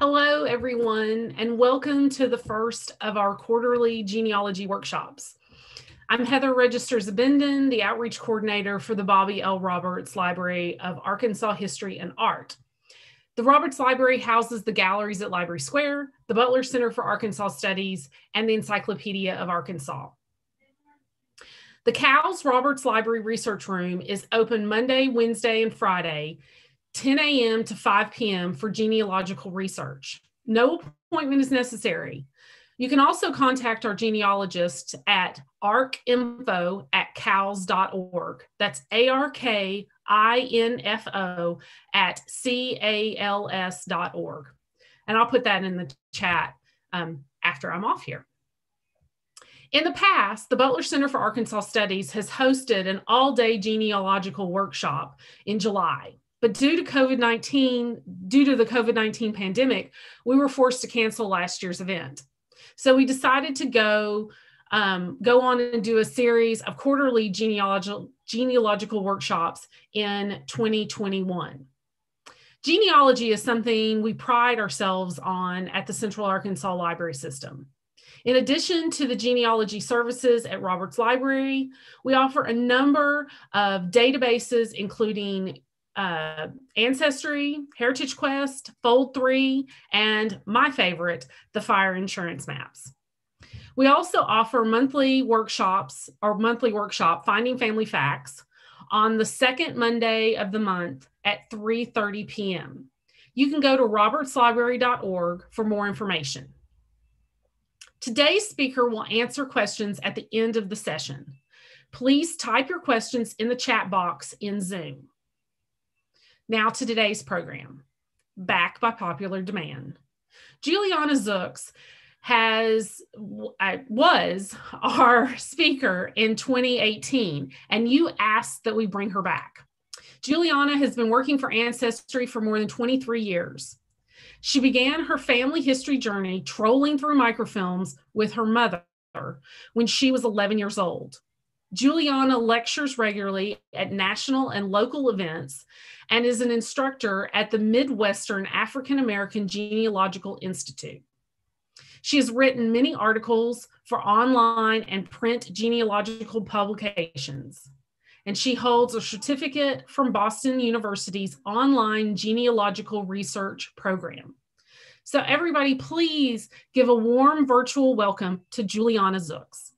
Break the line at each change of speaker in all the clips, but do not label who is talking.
Hello, everyone, and welcome to the first of our quarterly genealogy workshops. I'm Heather Register Zabindon, the outreach coordinator for the Bobby L. Roberts Library of Arkansas History and Art. The Roberts Library houses the galleries at Library Square, the Butler Center for Arkansas Studies, and the Encyclopedia of Arkansas. The CALS Roberts Library Research Room is open Monday, Wednesday, and Friday 10 a.m. to 5 p.m. for genealogical research. No appointment is necessary. You can also contact our genealogists at arkinfo at cals.org. That's A R K I N F O at C A L S.org. And I'll put that in the chat um, after I'm off here. In the past, the Butler Center for Arkansas Studies has hosted an all day genealogical workshop in July. But due to COVID 19, due to the COVID 19 pandemic, we were forced to cancel last year's event. So we decided to go um, go on and do a series of quarterly genealogical, genealogical workshops in 2021. Genealogy is something we pride ourselves on at the Central Arkansas Library System. In addition to the genealogy services at Roberts Library, we offer a number of databases, including uh, Ancestry, Heritage Quest, Fold3, and my favorite, the Fire Insurance Maps. We also offer monthly workshops or monthly workshop, Finding Family Facts, on the second Monday of the month at 3.30 p.m. You can go to robertslibrary.org for more information. Today's speaker will answer questions at the end of the session. Please type your questions in the chat box in Zoom. Now to today's program, back by popular demand. Juliana Szucs has was our speaker in 2018 and you asked that we bring her back. Juliana has been working for Ancestry for more than 23 years. She began her family history journey trolling through microfilms with her mother when she was 11 years old. Juliana lectures regularly at national and local events and is an instructor at the Midwestern African American Genealogical Institute. She has written many articles for online and print genealogical publications, and she holds a certificate from Boston University's online genealogical research program. So, everybody, please give a warm virtual welcome to Juliana Szucs.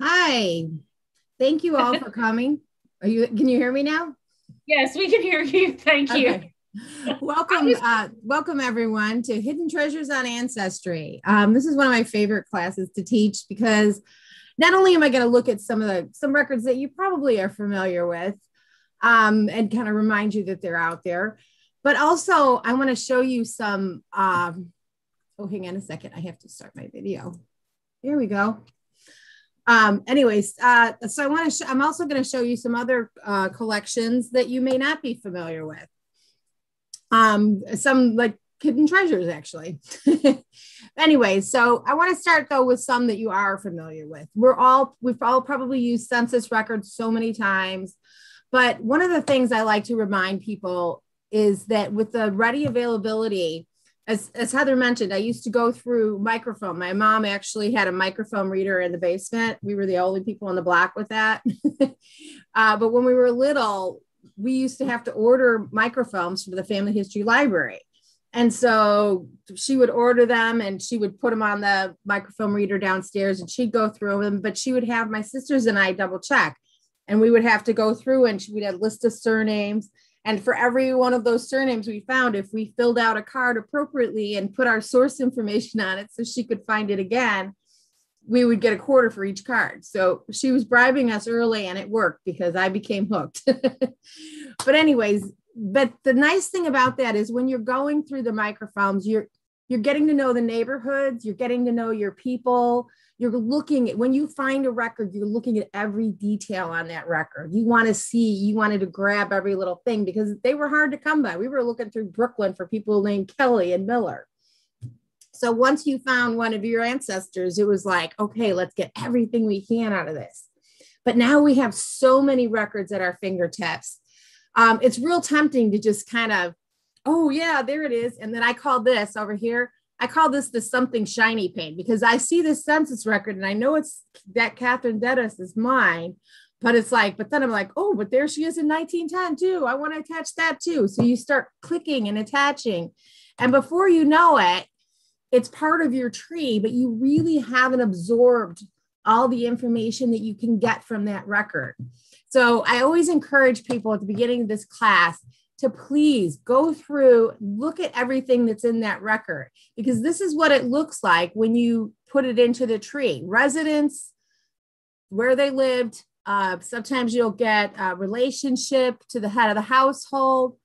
Hi. Thank you all for coming. Are you can you hear me now?
Yes, we can hear you. Thank you. Okay.
welcome, uh, welcome everyone to Hidden Treasures on Ancestry. Um, this is one of my favorite classes to teach because not only am I going to look at some of the some records that you probably are familiar with um, and kind of remind you that they're out there, but also I want to show you some. Um, oh, hang on a second. I have to start my video. Here we go. Um, anyways, uh, so I want to, sh- I'm also going to show you some other uh, collections that you may not be familiar with. Um, some like hidden treasures, actually. anyway, so I want to start though with some that you are familiar with. We're all, we've all probably used census records so many times, but one of the things I like to remind people is that with the ready availability as, as Heather mentioned, I used to go through microfilm. My mom actually had a microfilm reader in the basement. We were the only people in the block with that. uh, but when we were little, we used to have to order microfilms for the family history library. And so she would order them and she would put them on the microfilm reader downstairs and she'd go through them. But she would have my sisters and I double check. And we would have to go through and she would have a list of surnames and for every one of those surnames we found, if we filled out a card appropriately and put our source information on it so she could find it again, we would get a quarter for each card. So she was bribing us early and it worked because I became hooked. but anyways, but the nice thing about that is when you're going through the microfilms, you're you're getting to know the neighborhoods, you're getting to know your people, you're looking at when you find a record you're looking at every detail on that record you want to see you wanted to grab every little thing because they were hard to come by we were looking through brooklyn for people named kelly and miller So once you found one of your ancestors, it was like, okay, let's get everything we can out of this. But now we have so many records at our fingertips. Um, it's real tempting to just kind of, oh, yeah, there it is. And then I call this over here, I call this the something shiny pain because I see this census record and I know it's that Catherine Dennis is mine, but it's like, but then I'm like, oh, but there she is in 1910 too. I want to attach that too. So you start clicking and attaching. And before you know it, it's part of your tree, but you really haven't absorbed all the information that you can get from that record. So I always encourage people at the beginning of this class to please go through, look at everything that's in that record, because this is what it looks like when you put it into the tree residents, where they lived. Uh, sometimes you'll get a relationship to the head of the household,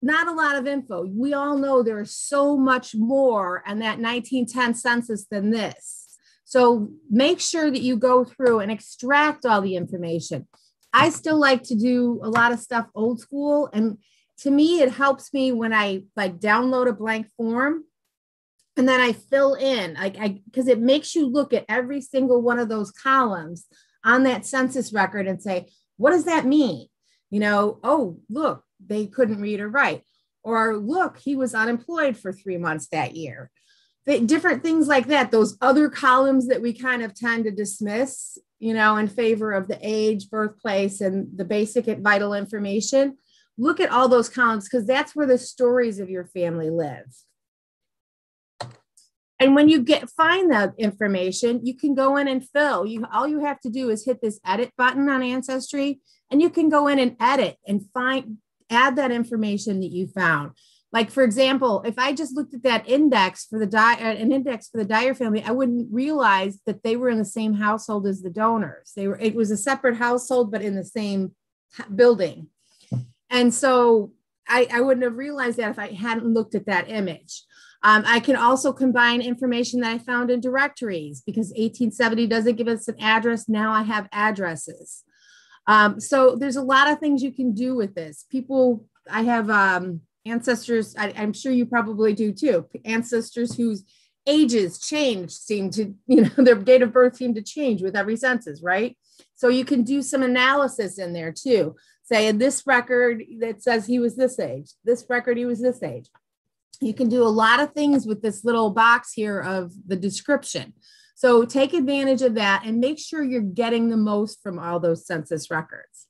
not a lot of info. We all know there is so much more in that 1910 census than this. So make sure that you go through and extract all the information. I still like to do a lot of stuff old school. And to me, it helps me when I like download a blank form and then I fill in like I because it makes you look at every single one of those columns on that census record and say, what does that mean? You know, oh, look, they couldn't read or write. Or look, he was unemployed for three months that year. The, different things like that, those other columns that we kind of tend to dismiss, you know, in favor of the age, birthplace, and the basic vital information. Look at all those columns because that's where the stories of your family live. And when you get find that information, you can go in and fill. You all you have to do is hit this edit button on Ancestry, and you can go in and edit and find add that information that you found. Like for example, if I just looked at that index for the di- uh, an index for the Dyer family, I wouldn't realize that they were in the same household as the donors. They were it was a separate household, but in the same building. And so I, I wouldn't have realized that if I hadn't looked at that image. Um, I can also combine information that I found in directories because 1870 doesn't give us an address. Now I have addresses. Um, so there's a lot of things you can do with this. People, I have um, ancestors, I, I'm sure you probably do too, ancestors whose ages change seem to, you know, their date of birth seem to change with every census, right? So you can do some analysis in there too. Say in this record that says he was this age, this record he was this age. You can do a lot of things with this little box here of the description. So take advantage of that and make sure you're getting the most from all those census records.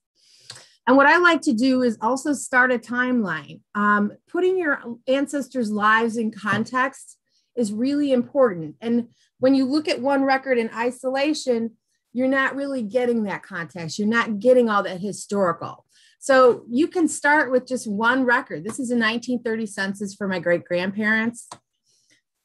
And what I like to do is also start a timeline. Um, putting your ancestors' lives in context is really important. And when you look at one record in isolation, you're not really getting that context. You're not getting all that historical. So you can start with just one record. This is a 1930 census for my great grandparents.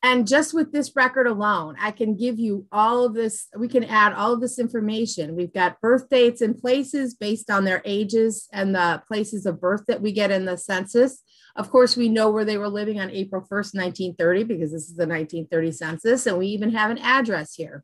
And just with this record alone, I can give you all of this. We can add all of this information. We've got birth dates and places based on their ages and the places of birth that we get in the census. Of course, we know where they were living on April 1st, 1930, because this is the 1930 census, and we even have an address here.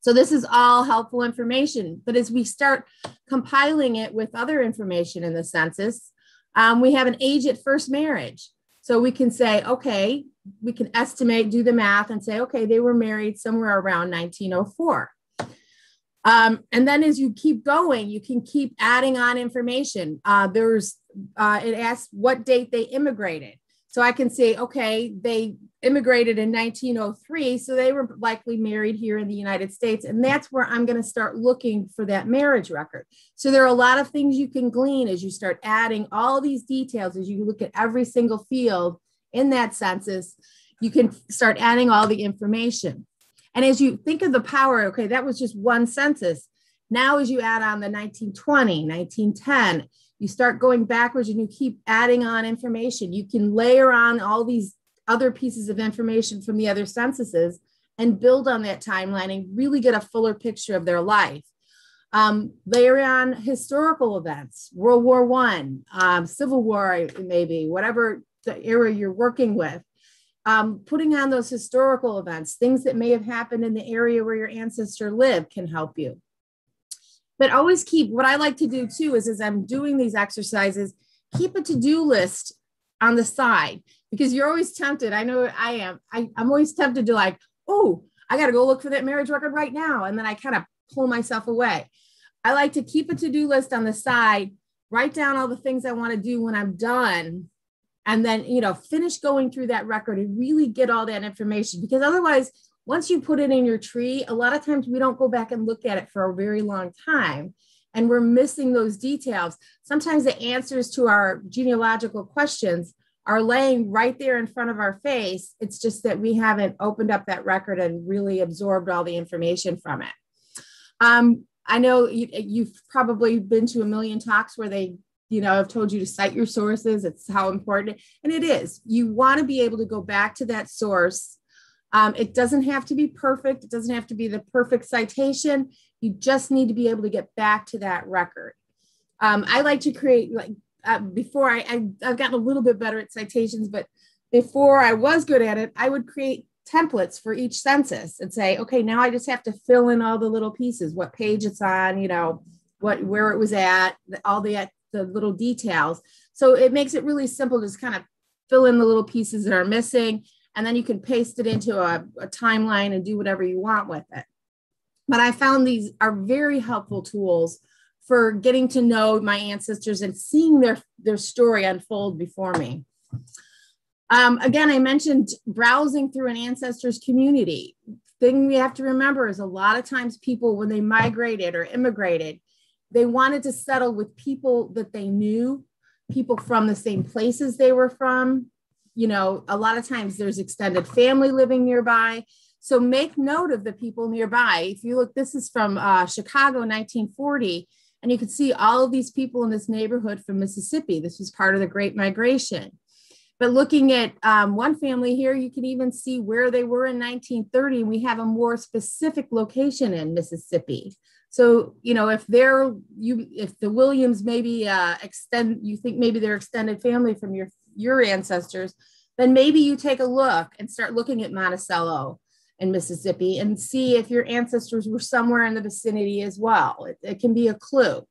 So this is all helpful information. But as we start compiling it with other information in the census, um, we have an age at first marriage. So we can say, okay, we can estimate, do the math, and say, okay, they were married somewhere around 1904. Um, and then as you keep going, you can keep adding on information. Uh, there's, uh, it asks what date they immigrated. So I can say, okay, they immigrated in 1903, so they were likely married here in the United States. And that's where I'm going to start looking for that marriage record. So there are a lot of things you can glean as you start adding all these details, as you look at every single field in that census, you can start adding all the information. And as you think of the power, okay, that was just one census. Now, as you add on the 1920, 1910, you start going backwards and you keep adding on information. You can layer on all these other pieces of information from the other censuses and build on that timeline and really get a fuller picture of their life. Um, layer on historical events, World War One, um, Civil War, maybe whatever the era you're working with. Um, putting on those historical events, things that may have happened in the area where your ancestor lived can help you. But always keep what I like to do too is as I'm doing these exercises, keep a to do list on the side because you're always tempted. I know I am. I, I'm always tempted to like, oh, I got to go look for that marriage record right now. And then I kind of pull myself away. I like to keep a to do list on the side, write down all the things I want to do when I'm done, and then, you know, finish going through that record and really get all that information. Because otherwise, once you put it in your tree, a lot of times we don't go back and look at it for a very long time and we're missing those details. Sometimes the answers to our genealogical questions are laying right there in front of our face. It's just that we haven't opened up that record and really absorbed all the information from it. Um, I know you, have probably been to a million talks where they, you know, I've told you to cite your sources. It's how important, and it is. You want to be able to go back to that source. Um, it doesn't have to be perfect. It doesn't have to be the perfect citation. You just need to be able to get back to that record. Um, I like to create like uh, before I, I I've gotten a little bit better at citations, but before I was good at it, I would create templates for each census and say, okay, now I just have to fill in all the little pieces, what page it's on, you know, what where it was at, all the the little details. So it makes it really simple to just kind of fill in the little pieces that are missing, and then you can paste it into a, a timeline and do whatever you want with it. But I found these are very helpful tools for getting to know my ancestors and seeing their their story unfold before me. Um, again, I mentioned browsing through an ancestors community. Thing we have to remember is a lot of times people, when they migrated or immigrated, they wanted to settle with people that they knew, people from the same places they were from. You know, a lot of times there's extended family living nearby. So make note of the people nearby. If you look, this is from uh, Chicago, 1940, and you can see all of these people in this neighborhood from Mississippi. This was part of the Great Migration. But looking at um, one family here, you can even see where they were in 1930. We have a more specific location in Mississippi. So, you know, if they're you, if the Williams maybe uh, extend, you think maybe they're extended family from your your ancestors, then maybe you take a look and start looking at Monticello in Mississippi and see if your ancestors were somewhere in the vicinity as well. It, it can be a clue.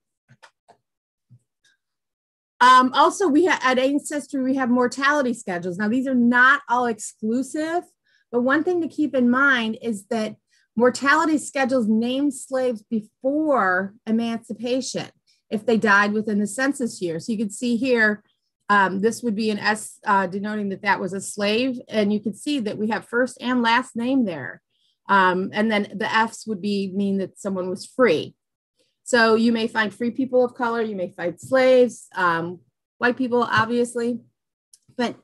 Um, also, we have at Ancestry, we have mortality schedules. Now, these are not all exclusive, but one thing to keep in mind is that mortality schedules name slaves before emancipation if they died within the census year. So you can see here, um, this would be an S uh, denoting that that was a slave. And you can see that we have first and last name there. Um, and then the F's would be mean that someone was free. So you may find free people of color, you may find slaves, um, white people, obviously, but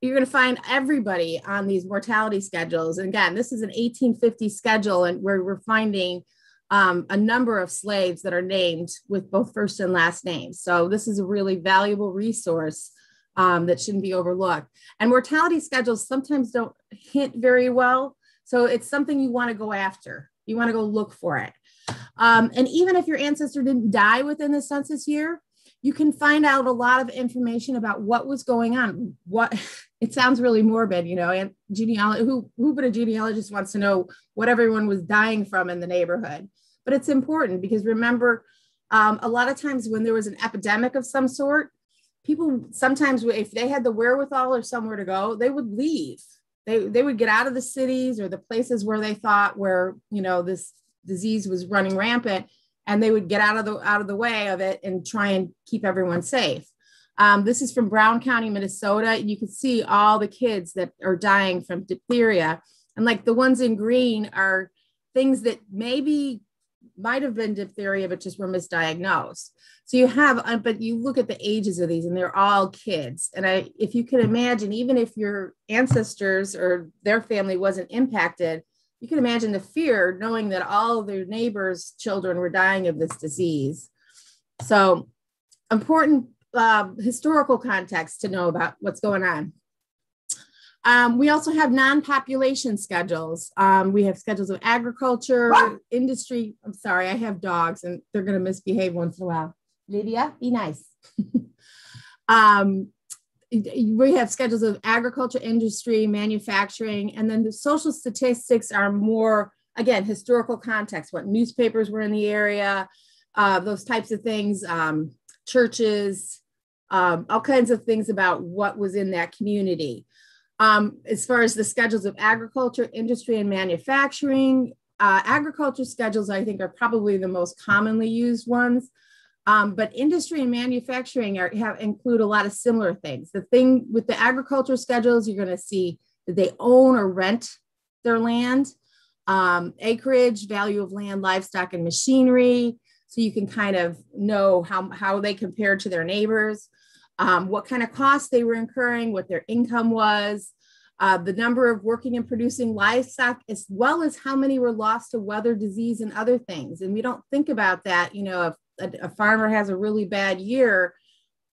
you're going to find everybody on these mortality schedules. And again, this is an 1850 schedule, and where we're finding um, a number of slaves that are named with both first and last names. So this is a really valuable resource um, that shouldn't be overlooked. And mortality schedules sometimes don't hint very well. So it's something you want to go after. You want to go look for it. Um, and even if your ancestor didn't die within the census year, you can find out a lot of information about what was going on. What it sounds really morbid, you know, and genealogy, who, who but a genealogist wants to know what everyone was dying from in the neighborhood. But it's important because remember, um, a lot of times when there was an epidemic of some sort, people sometimes, if they had the wherewithal or somewhere to go, they would leave. They, they would get out of the cities or the places where they thought where, you know, this disease was running rampant and they would get out of the out of the way of it and try and keep everyone safe. Um, this is from Brown County, Minnesota. You can see all the kids that are dying from diphtheria. And like the ones in green are things that maybe might have been diphtheria, but just were misdiagnosed. So you have, uh, but you look at the ages of these and they're all kids. And I, if you can imagine, even if your ancestors or their family wasn't impacted, you can imagine the fear knowing that all their neighbors' children were dying of this disease. So, important uh, historical context to know about what's going on. Um, we also have non-population schedules. Um, we have schedules of agriculture, industry. I'm sorry, I have dogs and they're going to misbehave once in a while. Lydia, be nice. um, we have schedules of agriculture, industry, manufacturing, and then the social statistics are more, again, historical context, what newspapers were in the area, uh, those types of things, um, churches, um, all kinds of things about what was in that community. Um, as far as the schedules of agriculture, industry, and manufacturing, uh, agriculture schedules, I think, are probably the most commonly used ones. Um, but industry and manufacturing are, have include a lot of similar things. The thing with the agriculture schedules, you're going to see that they own or rent their land, um, acreage, value of land, livestock, and machinery. So you can kind of know how, how they compare to their neighbors, um, what kind of costs they were incurring, what their income was, uh, the number of working and producing livestock, as well as how many were lost to weather, disease, and other things. And we don't think about that. You know, if a, a farmer has a really bad year,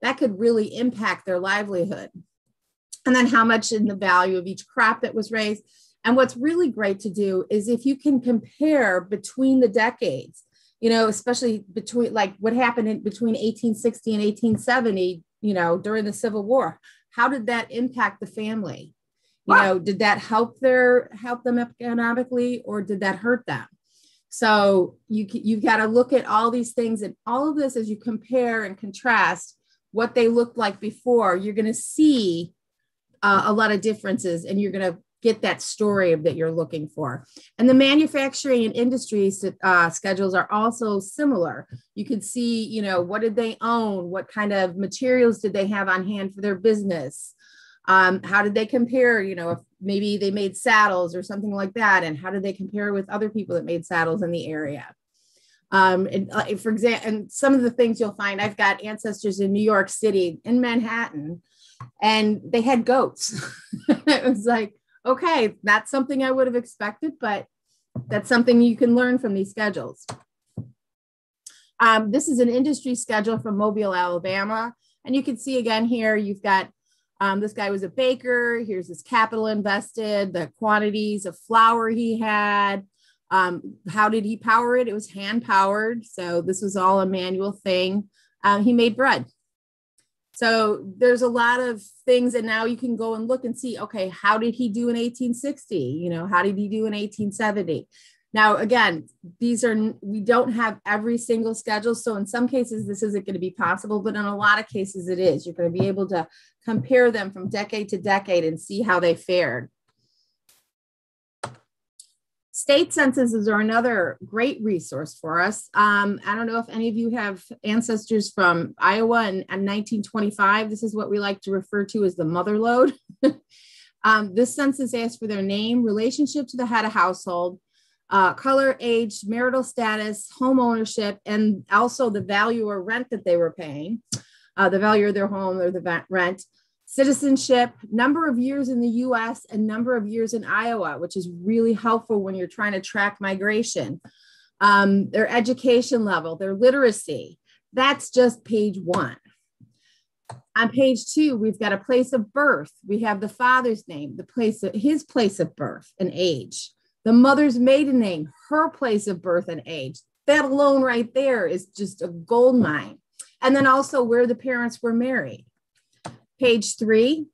that could really impact their livelihood. And then how much in the value of each crop that was raised. And what's really great to do is if you can compare between the decades, you know, especially between like what happened in between 1860 and 1870, you know, during the Civil War, how did that impact the family? You wow. know, did that help their help them economically or did that hurt them? So you you've got to look at all these things and all of this as you compare and contrast what they looked like before. You're going to see uh, a lot of differences, and you're going to get that story that you're looking for. And the manufacturing and industry uh, schedules are also similar. You can see, you know, what did they own? What kind of materials did they have on hand for their business? Um, how did they compare? You know, if maybe they made saddles or something like that, and how did they compare with other people that made saddles in the area? Um, and uh, for example, and some of the things you'll find, I've got ancestors in New York City, in Manhattan, and they had goats. it was like, okay, that's something I would have expected, but that's something you can learn from these schedules. Um, this is an industry schedule from Mobile, Alabama. And you can see again here, you've got um, this guy was a baker. Here's his capital invested, the quantities of flour he had. Um, how did he power it? It was hand powered. So this was all a manual thing. Um, he made bread. So there's a lot of things and now you can go and look and see, okay, how did he do in 1860? You know, how did he do in 1870? Now, again, these are, we don't have every single schedule. So in some cases, this isn't going to be possible, but in a lot of cases, it is. You're going to be able to compare them from decade to decade and see how they fared. State censuses are another great resource for us. Um, I don't know if any of you have ancestors from Iowa in, in 1925. This is what we like to refer to as the mother lode. um, this census asks for their name, relationship to the head of household, uh, color, age, marital status, home ownership, and also the value or rent that they were paying, uh, the value of their home or the rent, citizenship, number of years in the US, and number of years in Iowa, which is really helpful when you're trying to track migration, um, their education level, their literacy. That's just page one. On page two, we've got a place of birth. We have the father's name, the place of his place of birth and age the mother's maiden name, her place of birth and age. That alone right there is just a gold mine. And then also where the parents were married. Page three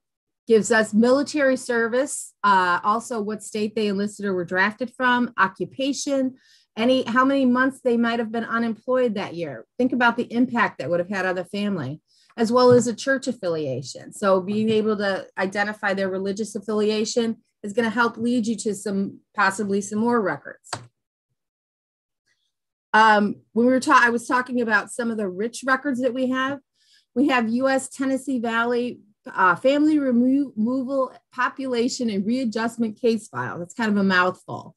gives us military service, uh, also what state they enlisted or were drafted from, occupation, any how many months they might have been unemployed that year. Think about the impact that would have had on the family, as well as a church affiliation. So being able to identify their religious affiliation is going to help lead you to some possibly some more records. Um, when we were talking, I was talking about some of the rich records that we have. We have U.S. Tennessee Valley uh, Family Removal Population and Readjustment Case File. That's kind of a mouthful.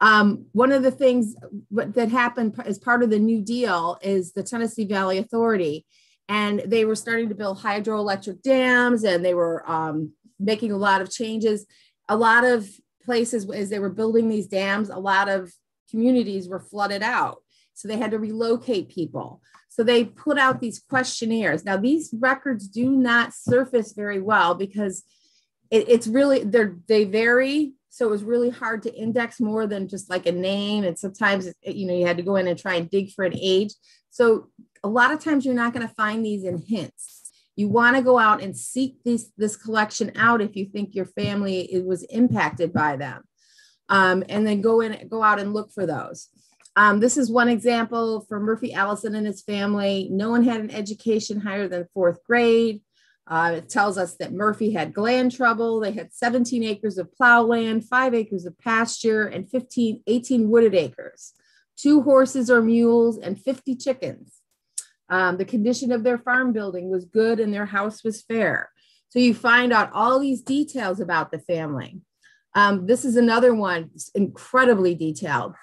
Um, one of the things that happened as part of the New Deal is the Tennessee Valley Authority, and they were starting to build hydroelectric dams, and they were um, making a lot of changes a lot of places as they were building these dams, a lot of communities were flooded out. So they had to relocate people. So they put out these questionnaires. Now, these records do not surface very well because it, it's really they vary. So it was really hard to index more than just like a name. And sometimes you know you had to go in and try and dig for an age. So a lot of times you're not going to find these in hints you want to go out and seek this this collection out if you think your family was impacted by them um, and then go in go out and look for those um, this is one example for murphy allison and his family no one had an education higher than fourth grade Uh, it tells us that Murphy had gland trouble. They had 17 acres of plow land, five acres of pasture, and 15, 18 wooded acres, two horses or mules, and 50 chickens. Um, the condition of their farm building was good and their house was fair. So you find out all these details about the family. Um, this is another one, incredibly detailed.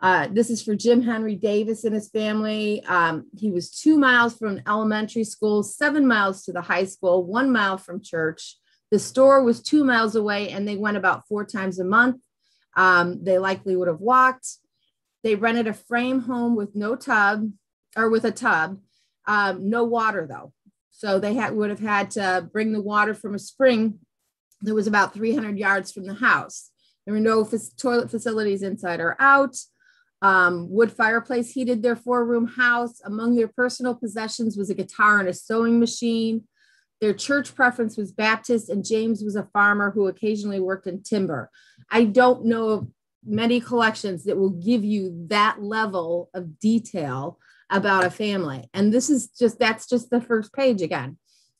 Uh, this is for Jim Henry Davis and his family. Um, he was two miles from elementary school, seven miles to the high school, one mile from church. The store was two miles away, and they went about four times a month. Um, they likely would have walked. They rented a frame home with no tub or with a tub, um, no water though. So they had, would have had to bring the water from a spring that was about 300 yards from the house. There were no f- toilet facilities inside or out. Um, wood fireplace heated their four room house. Among their personal possessions was a guitar and a sewing machine. Their church preference was Baptist, and James was a farmer who occasionally worked in timber. I don't know of many collections that will give you that level of detail about a family. And this is just, that's just the first page again.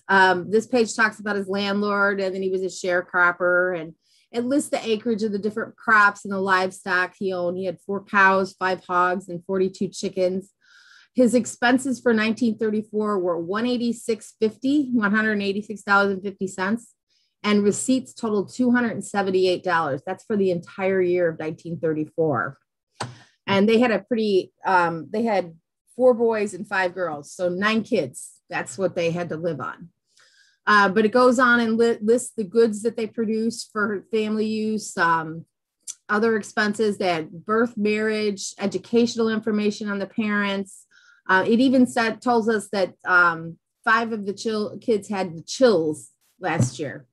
Um, this page talks about his landlord, and then he was a sharecropper, and it lists the acreage of the different crops and the livestock he owned. He had four cows, five hogs, and 42 chickens. His expenses for 1934 were 186.50, $186.50, and receipts totaled $278. That's for the entire year of 1934. And they had a pretty, um, they had four boys and five girls, so nine kids. That's what they had to live on. Uh, but it goes on and li- lists the goods that they produce for family use, um, other expenses that birth, marriage, educational information on the parents. Uh, it even said tells us that um, five of the chill kids had the chills last year.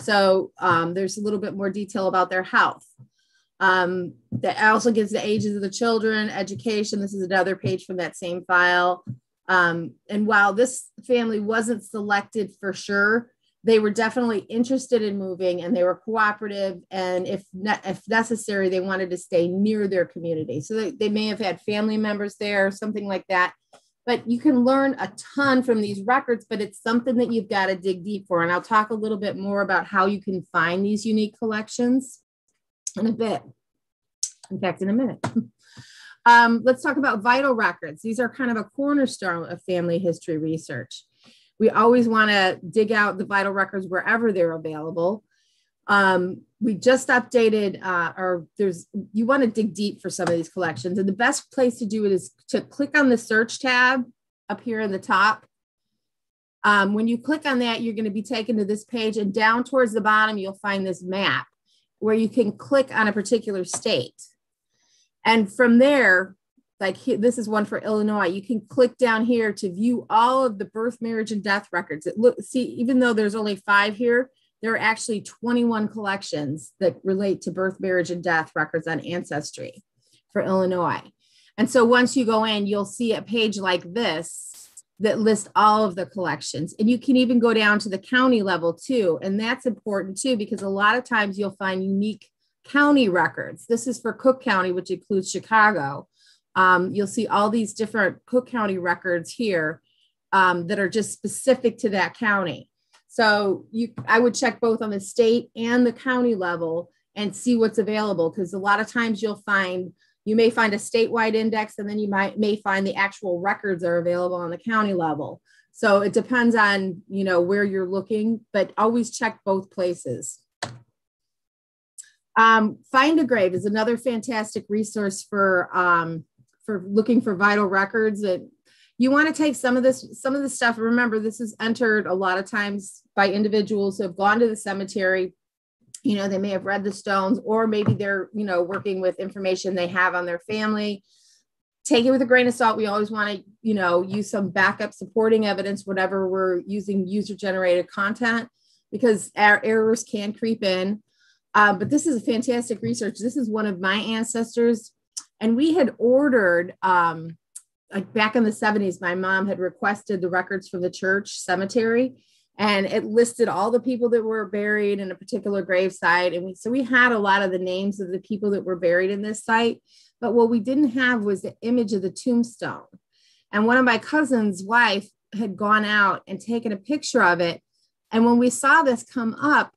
So um, there's a little bit more detail about their health. Um, that also gives the ages of the children, education. This is another page from that same file. Um, and while this family wasn't selected for sure, they were definitely interested in moving and they were cooperative. And if, ne- if necessary, they wanted to stay near their community. So they, they may have had family members there, or something like that. But you can learn a ton from these records, but it's something that you've got to dig deep for. And I'll talk a little bit more about how you can find these unique collections in a bit. In fact, in a minute. Um, let's talk about vital records. These are kind of a cornerstone of family history research. We always want to dig out the vital records wherever they're available. Um, we just updated, uh, or there's, you want to dig deep for some of these collections. And the best place to do it is to click on the search tab up here in the top. Um, when you click on that, you're going to be taken to this page, and down towards the bottom, you'll find this map where you can click on a particular state. And from there, like this is one for Illinois, you can click down here to view all of the birth, marriage, and death records. It look see, even though there's only five here, there are actually 21 collections that relate to birth, marriage, and death records on Ancestry for Illinois. And so once you go in, you'll see a page like this that lists all of the collections. And you can even go down to the county level too. And that's important too, because a lot of times you'll find unique county records. This is for Cook County, which includes Chicago. Um, you'll see all these different Cook County records here um, that are just specific to that county. So you, I would check both on the state and the county level and see what's available because a lot of times you'll find you may find a statewide index and then you might may find the actual records are available on the county level. So it depends on you know where you're looking, but always check both places. Um, Find a Grave is another fantastic resource for um, for looking for vital records. And you want to take some of this, some of the stuff. Remember, this is entered a lot of times by individuals who have gone to the cemetery. You know, they may have read the stones, or maybe they're you know working with information they have on their family. Take it with a grain of salt. We always want to, you know, use some backup supporting evidence, whatever we're using user generated content, because our errors can creep in. Uh, but this is a fantastic research. This is one of my ancestors. And we had ordered, um, like back in the 70s, my mom had requested the records from the church cemetery and it listed all the people that were buried in a particular gravesite. And we, so we had a lot of the names of the people that were buried in this site. But what we didn't have was the image of the tombstone. And one of my cousin's wife had gone out and taken a picture of it And when we saw this come up,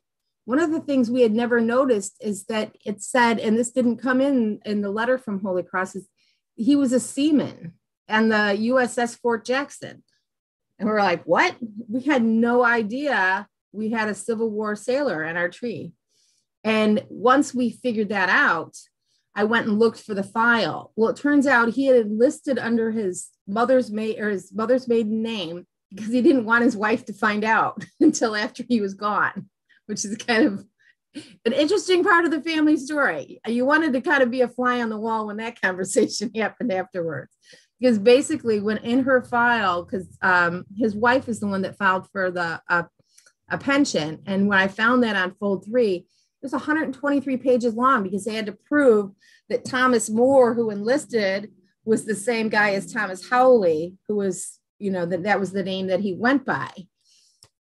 one of the things we had never noticed is that it said, and this didn't come in in the letter from Holy Cross, is he was a seaman and the USS Fort Jackson. And we are like, what? We had no idea we had a Civil War sailor in our tree. And once we figured that out, I went and looked for the file. Well, it turns out he had enlisted under his mother's maid or his mother's maiden name because he didn't want his wife to find out until after he was gone, which is kind of an interesting part of the family story. You wanted to kind of be a fly on the wall when that conversation happened afterwards. Because basically, when in her file, because um, his wife is the one that filed for the uh, a pension, and when I found that on fold three, it was 123 pages long because they had to prove that Thomas Moore, who enlisted, was the same guy as Thomas Howley, who was, you know, that that was the name that he went by.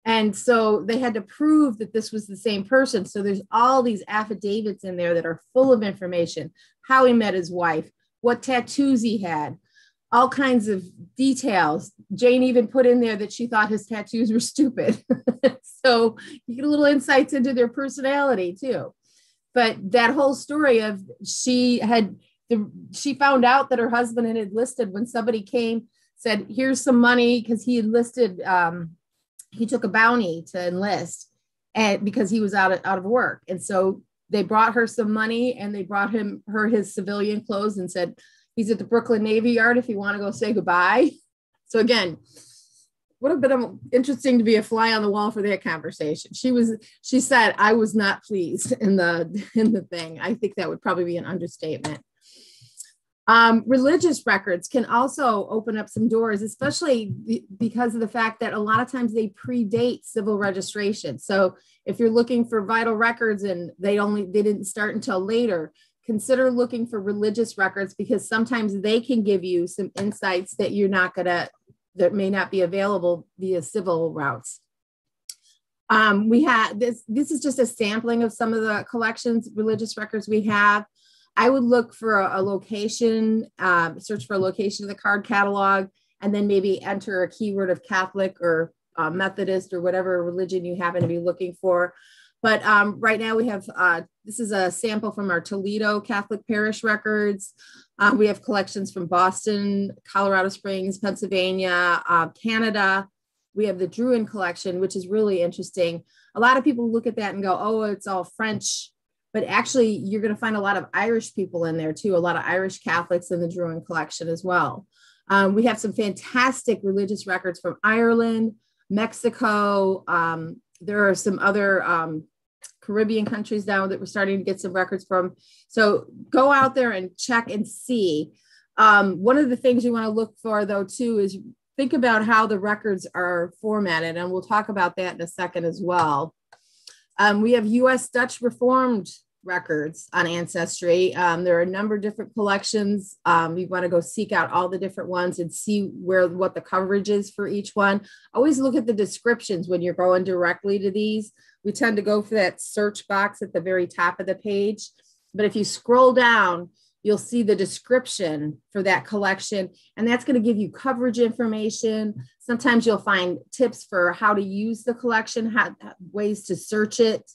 And so they had to prove that this was the same person. So there's all these affidavits in there that are full of information how he met his wife, what tattoos he had, all kinds of details. Jane even put in there that she thought his tattoos were stupid. so you get a little insights into their personality too. But that whole story of she had the she found out that her husband had enlisted when somebody came said here's some money because he enlisted um, he took a bounty to enlist and because he was out of, out of work. And so they brought her some money and they brought him her his civilian clothes and said he's at the brooklyn navy yard if you want to go say goodbye. So again would have been interesting to be a fly on the wall for that conversation. She was she said i was not pleased in the in the thing. I think that would probably be an understatement um, religious records can also open up some doors, especially because of the fact that a lot of times they predate civil registration. So if you're looking for vital records and they only they didn't start until later, consider looking for religious records because sometimes they can give you some insights that you're not gonna that may not be available via civil routes. Um, we have this. This is just a sampling of some of the collections, religious records we have. I would look for a, a location, um, search for a location in the card catalog, and then maybe enter a keyword of Catholic or uh, Methodist or whatever religion you happen to be looking for. But um, right now we have, uh, this is a sample from our Toledo Catholic Parish records. Uh, we have collections from Boston, Colorado Springs, Pennsylvania, uh, Canada. We have the Drouin collection, which is really interesting. A lot of people look at that and go, oh, it's all French but actually you're going to find a lot of Irish people in there too, a lot of Irish Catholics in the Drouin collection as well. Um, we have some fantastic religious records from Ireland, Mexico. Um, there are some other um, Caribbean countries now that we're starting to get some records from. So go out there and check and see. Um, one of the things you want to look for, though, too, is think about how the records are formatted, and we'll talk about that in a second as well. Um, we have U.S. Dutch Reformed records on Ancestry. Um, there are a number of different collections. Um, you want to go seek out all the different ones and see where what the coverage is for each one. Always look at the descriptions when you're going directly to these. We tend to go for that search box at the very top of the page. But if you scroll down, you'll see the description for that collection, and that's going to give you coverage information. Sometimes you'll find tips for how to use the collection, how, ways to search it.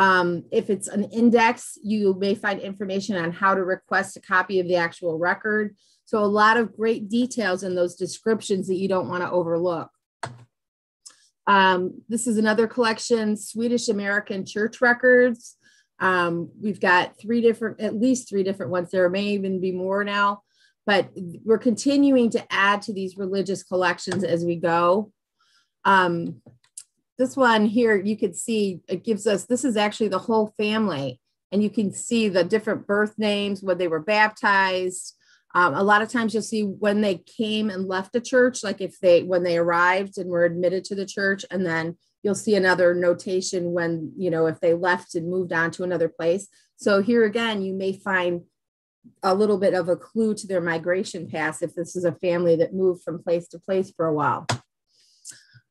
Um, if it's an index, you may find information on how to request a copy of the actual record. So a lot of great details in those descriptions that you don't want to overlook. Um, this is another collection, Swedish American church records. Um, we've got three different, at least three different ones. There may even be more now, but we're continuing to add to these religious collections as we go. Um, this one here, you could see it gives us, this is actually the whole family. And you can see the different birth names, when they were baptized. Um, a lot of times you'll see when they came and left the church, like if they, when they arrived and were admitted to the church, and then you'll see another notation when, you know, if they left and moved on to another place. So here again, you may find a little bit of a clue to their migration path if this is a family that moved from place to place for a while.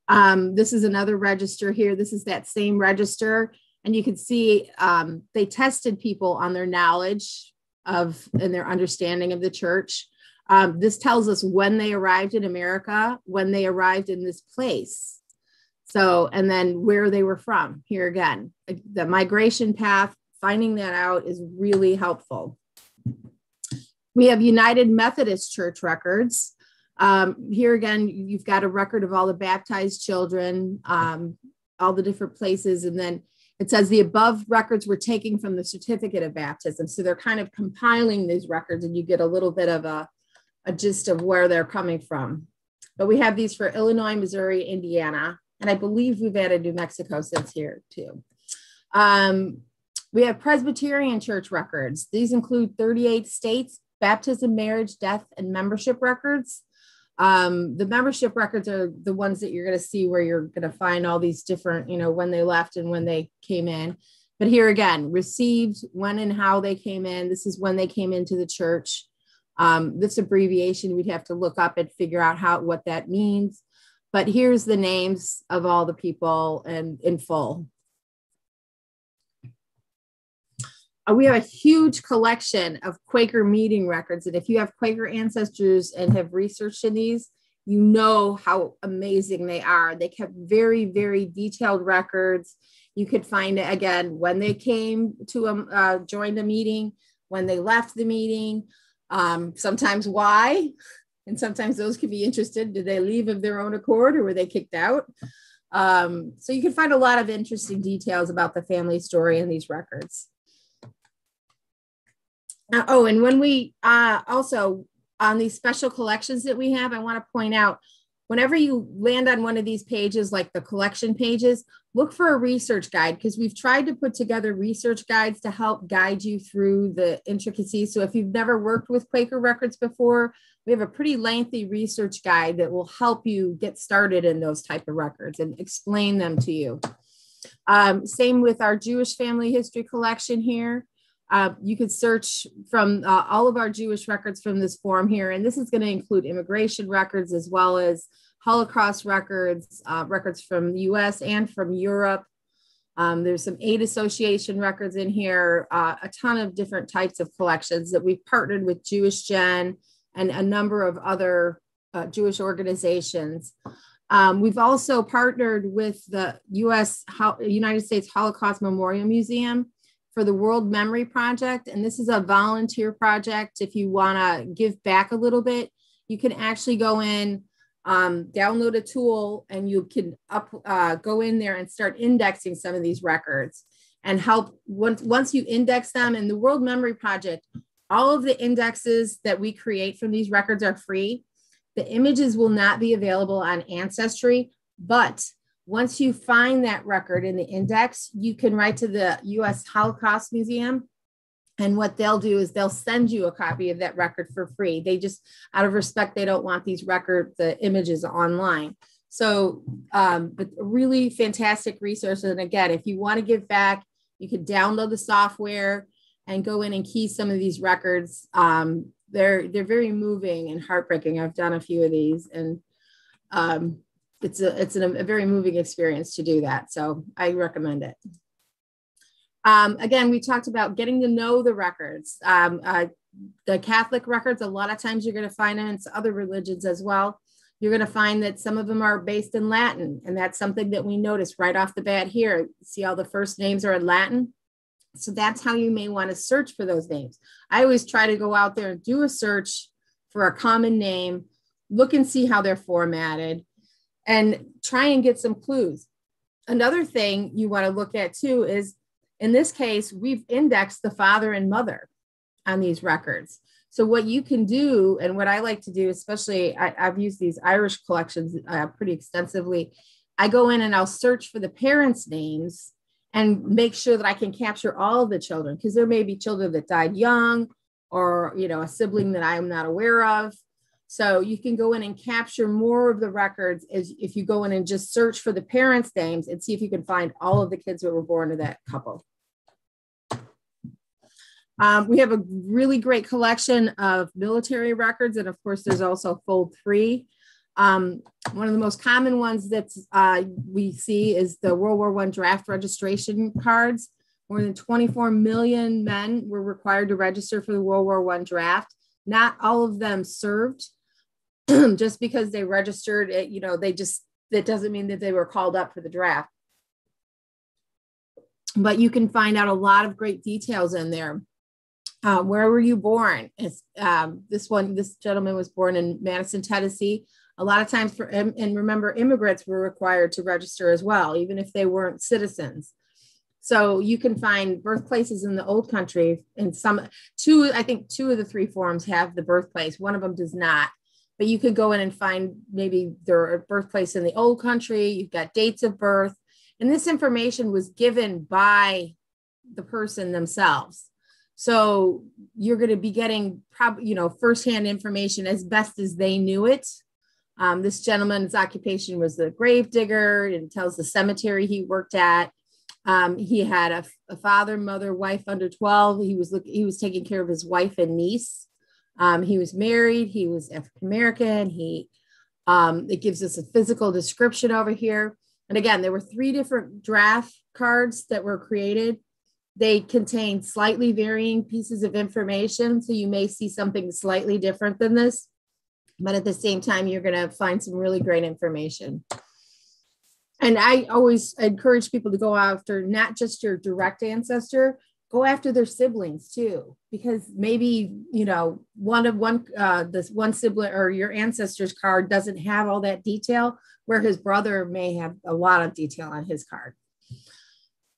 Um, this is another register here. This is that same register. And you can see um, they tested people on their knowledge of and their understanding of the church. Um, this tells us when they arrived in America, when they arrived in this place. So, and then where they were from. Here again, the migration path, finding that out is really helpful. We have United Methodist Church records. Um, here again, you've got a record of all the baptized children, um, all the different places, and then it says the above records were taken from the certificate of baptism. So they're kind of compiling these records, and you get a little bit of a, a gist of where they're coming from. But we have these for Illinois, Missouri, Indiana, and I believe we've added New Mexico since here too. Um, we have Presbyterian church records. These include 38 states, baptism, marriage, death, and membership records. Um, the membership records are the ones that you're going to see where you're going to find all these different, you know, when they left and when they came in. But here again, received, when and how they came in. This is when they came into the church. Um, this abbreviation we'd have to look up and figure out how what that means. But here's the names of all the people and in full. We have a huge collection of Quaker meeting records. And if you have Quaker ancestors and have researched in these, you know how amazing they are. They kept very, very detailed records. You could find it again when they came to a, um, uh, join the meeting, when they left the meeting, um, sometimes why, and sometimes those could be interested. Did they leave of their own accord or were they kicked out? Um, so you can find a lot of interesting details about the family story in these records. Uh, oh, and when we uh, also on these special collections that we have, I want to point out whenever you land on one of these pages, like the collection pages, look for a research guide because we've tried to put together research guides to help guide you through the intricacies. So if you've never worked with Quaker records before, we have a pretty lengthy research guide that will help you get started in those type of records and explain them to you. Um, same with our Jewish family history collection here. Uh, you could search from uh, all of our Jewish records from this form here, and this is going to include immigration records as well as Holocaust records, uh, records from the US and from Europe. Um, there's some aid association records in here, uh, a ton of different types of collections that we've partnered with JewishGen and a number of other uh, Jewish organizations. Um, we've also partnered with the US United States Holocaust Memorial Museum for the World Memory Project. And this is a volunteer project. If you want to give back a little bit, you can actually go in, um, download a tool, and you can up uh, go in there and start indexing some of these records and help once once you index them. In the World Memory Project, all of the indexes that we create from these records are free. The images will not be available on Ancestry, but once you find that record in the index, you can write to the US Holocaust Museum. And what they'll do is they'll send you a copy of that record for free. They just, out of respect, they don't want these record, the images online. So, um, but really fantastic resource. And again, if you want to give back, you can download the software and go in and key some of these records. Um, they're they're very moving and heartbreaking. I've done a few of these, and um, it's a it's an, a very moving experience to do that. So I recommend it. Um, again, we talked about getting to know the records. Um, uh, the Catholic records, a lot of times you're going to find in other religions as well. You're going to find that some of them are based in Latin, and that's something that we notice right off the bat here. See all the first names are in Latin. So that's how you may want to search for those names. I always try to go out there and do a search for a common name, look and see how they're formatted, and try and get some clues. Another thing you want to look at too is in this case, we've indexed the father and mother on these records. So, what you can do, and what I like to do, especially I, have used these Irish collections uh, pretty extensively, I go in and I'll search for the parents' names and make sure that I can capture all the children because there may be children that died young or you know a sibling that I'm not aware of so you can go in and capture more of the records as if you go in and just search for the parents' names and see if you can find all of the kids that were born to that couple. Um, we have a really great collection of military records, and of course, there's also Fold3. Um, one of the most common ones that uh, we see is the World War One draft registration cards. More than 24 million men were required to register for the World War One draft. Not all of them served, just because they registered it, you know, they just that doesn't mean that they were called up for the draft. But you can find out a lot of great details in there. Uh, where were you born? Um, this one, this gentleman was born in Madison, Tennessee. A lot of times, for and remember, immigrants were required to register as well, even if they weren't citizens. So you can find birthplaces in the old country, and some two, I think two of the three forms have the birthplace. One of them does not, but you could go in and find maybe their birthplace in the old country. You've got dates of birth, and this information was given by the person themselves. So you're going to be getting probably you know firsthand information as best as they knew it. Um, this gentleman's occupation was a grave digger, and tells the cemetery he worked at um, he had a, a, father, mother, wife under 12. He was look, he was taking care of his wife and niece. Um, he was married. He was African American. He um, it gives us a physical description over here. And again, there were three different draft cards that were created. They contain slightly varying pieces of information, so you may see something slightly different than this, but at the same time, you're going to find some really great information and I always encourage people to go after not just your direct ancestor, go after their siblings too, because maybe you know one of one uh, this one sibling or your ancestor's card doesn't have all that detail, where his brother may have a lot of detail on his card.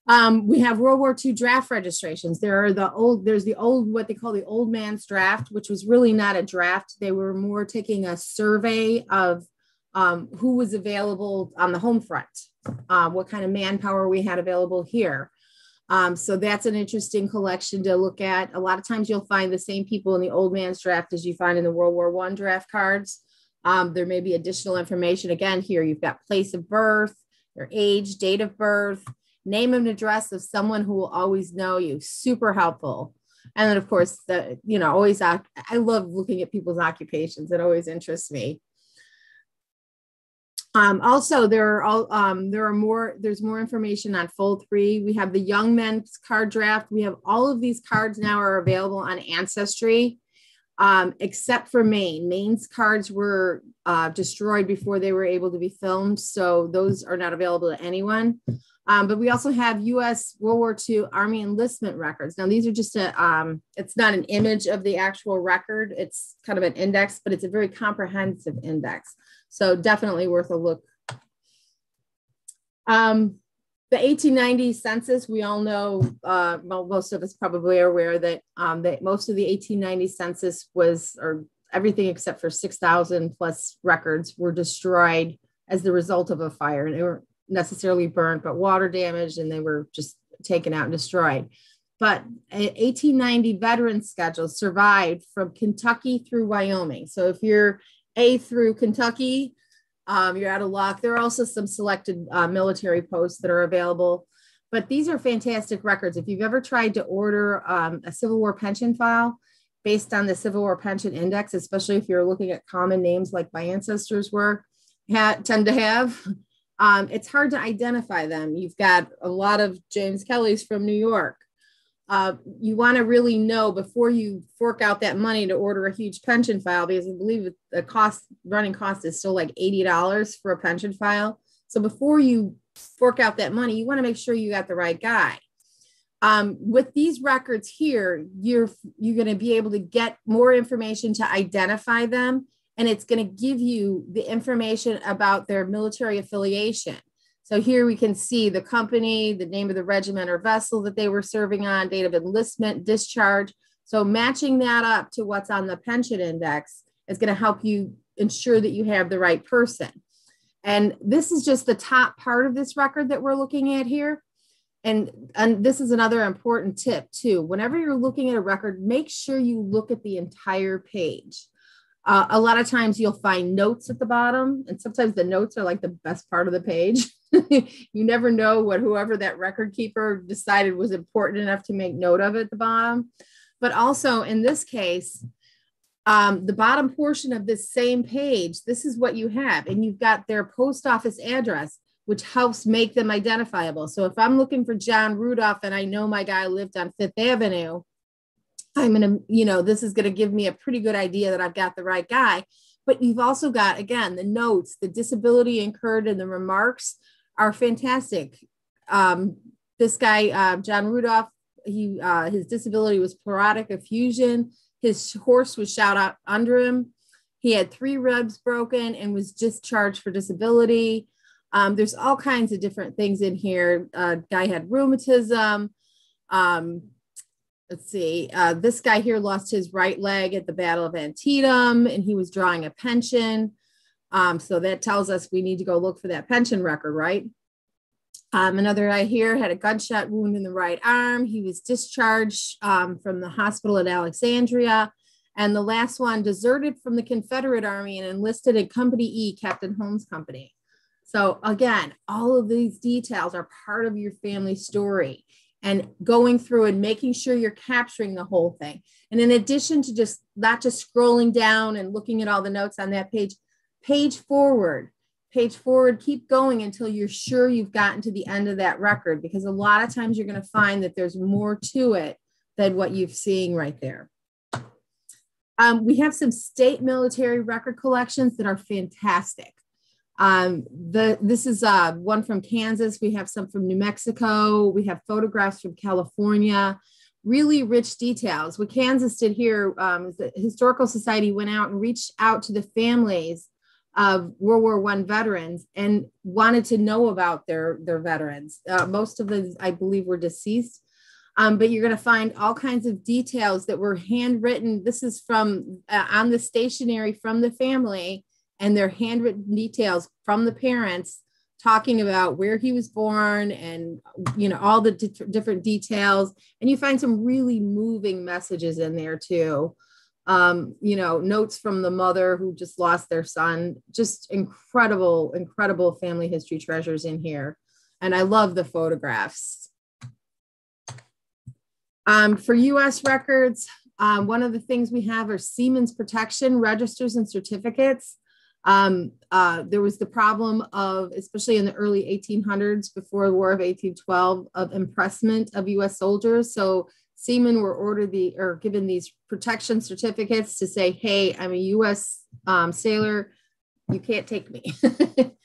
Um, we have World War II draft registrations. There are the old, there's the old, what they call the old man's draft, which was really not a draft. They were more taking a survey of um, who was available on the home front, uh, what kind of manpower we had available here. Um, so that's an interesting collection to look at. A lot of times you'll find the same people in the old man's draft as you find in the World War One draft cards. Um, there may be additional information. Again, here you've got place of birth, your age, date of birth, name and address of someone who will always know you. Super helpful. And then, of course, the you know always I love looking at people's occupations. It always interests me. Um, also, there are all um, there are more. There's more information on Fold3. We have the Young Men's Card Draft. We have all of these cards now are available on Ancestry, um, except for Maine. Maine's cards were uh, destroyed before they were able to be filmed, so those are not available to anyone. Um, but we also have U.S. World War II Army enlistment records. Now, these are just a, um, it's not an image of the actual record. It's kind of an index, but it's a very comprehensive index. So definitely worth a look. Um, the 1890 census, we all know, uh, well, most of us probably are aware that, um, that most of the 1890 census was, or everything except for 6,000 plus records were destroyed as the result of a fire. And they weren't necessarily burned, but water damaged and they were just taken out and destroyed. But 1890 veteran schedule survived from Kentucky through Wyoming. So if you're a through Kentucky. Um, you're out of luck. There are also some selected uh, military posts that are available, but these are fantastic records. If you've ever tried to order um, a Civil War pension file based on the Civil War pension index, especially if you're looking at common names like my ancestors were, had, tend to have, um, it's hard to identify them. You've got a lot of James Kelly's from New York uh, you want to really know before you fork out that money to order a huge pension file because I believe the cost running cost is still like $80 for a pension file. So before you fork out that money, you want to make sure you got the right guy. Um, with these records here, you're you're going to be able to get more information to identify them, and it's going to give you the information about their military affiliation. So here we can see the company, the name of the regiment or vessel that they were serving on, date of enlistment, discharge. So matching that up to what's on the pension index is going to help you ensure that you have the right person. And this is just the top part of this record that we're looking at here. And, and this is another important tip too. Whenever you're looking at a record, make sure you look at the entire page. Uh, a lot of times you'll find notes at the bottom, and sometimes the notes are like the best part of the page. you never know what whoever that record keeper decided was important enough to make note of at the bottom. But also in this case, um, the bottom portion of this same page, this is what you have, and you've got their post office address, which helps make them identifiable. So if I'm looking for John Rudolph and I know my guy lived on Fifth Avenue, I'm going to, you know, this is going to give me a pretty good idea that I've got the right guy. But you've also got, again, the notes, the disability incurred, and the remarks are fantastic. Um, this guy, uh, John Rudolph, he uh, his disability was pleuritic effusion. His horse was shot out under him. He had three ribs broken and was discharged for disability. Um, there's all kinds of different things in here. Uh, guy had rheumatism. Um, let's see. Uh, this guy here lost his right leg at the Battle of Antietam, and he was drawing a pension. Um, so that tells us we need to go look for that pension record, right? Um, another guy here had a gunshot wound in the right arm. He was discharged um, from the hospital at Alexandria. And the last one deserted from the Confederate Army and enlisted in Company E, Captain Holmes Company. So, again, all of these details are part of your family story and going through and making sure you're capturing the whole thing. And in addition to just not just scrolling down and looking at all the notes on that page, page forward, page forward, keep going until you're sure you've gotten to the end of that record because a lot of times you're going to find that there's more to it than what you're seeing right there. Um, we have some state military record collections that are fantastic. Um, the, this is uh, one from Kansas. We have some from New Mexico. We have photographs from California. Really rich details. What Kansas did here um, is the Historical Society went out and reached out to the families of World War One veterans and wanted to know about their their veterans. Uh, most of them, I believe, were deceased, um, but you're going to find all kinds of details that were handwritten. This is from uh, on the stationery from the family, and their handwritten details from the parents talking about where he was born and you know all the di- different details and you find some really moving messages in there too um, you know, notes from the mother who just lost their son. Just incredible, incredible family history treasures in here. And I love the photographs. Um, for US records, um, one of the things we have are Seamen's Protection registers and certificates. Um, uh, there was the problem of, especially in the early 1800s, before the War of 1812, of impressment of US soldiers. So seamen were ordered the or given these protection certificates to say, "Hey, I'm a U.S. Um, sailor. You can't take me."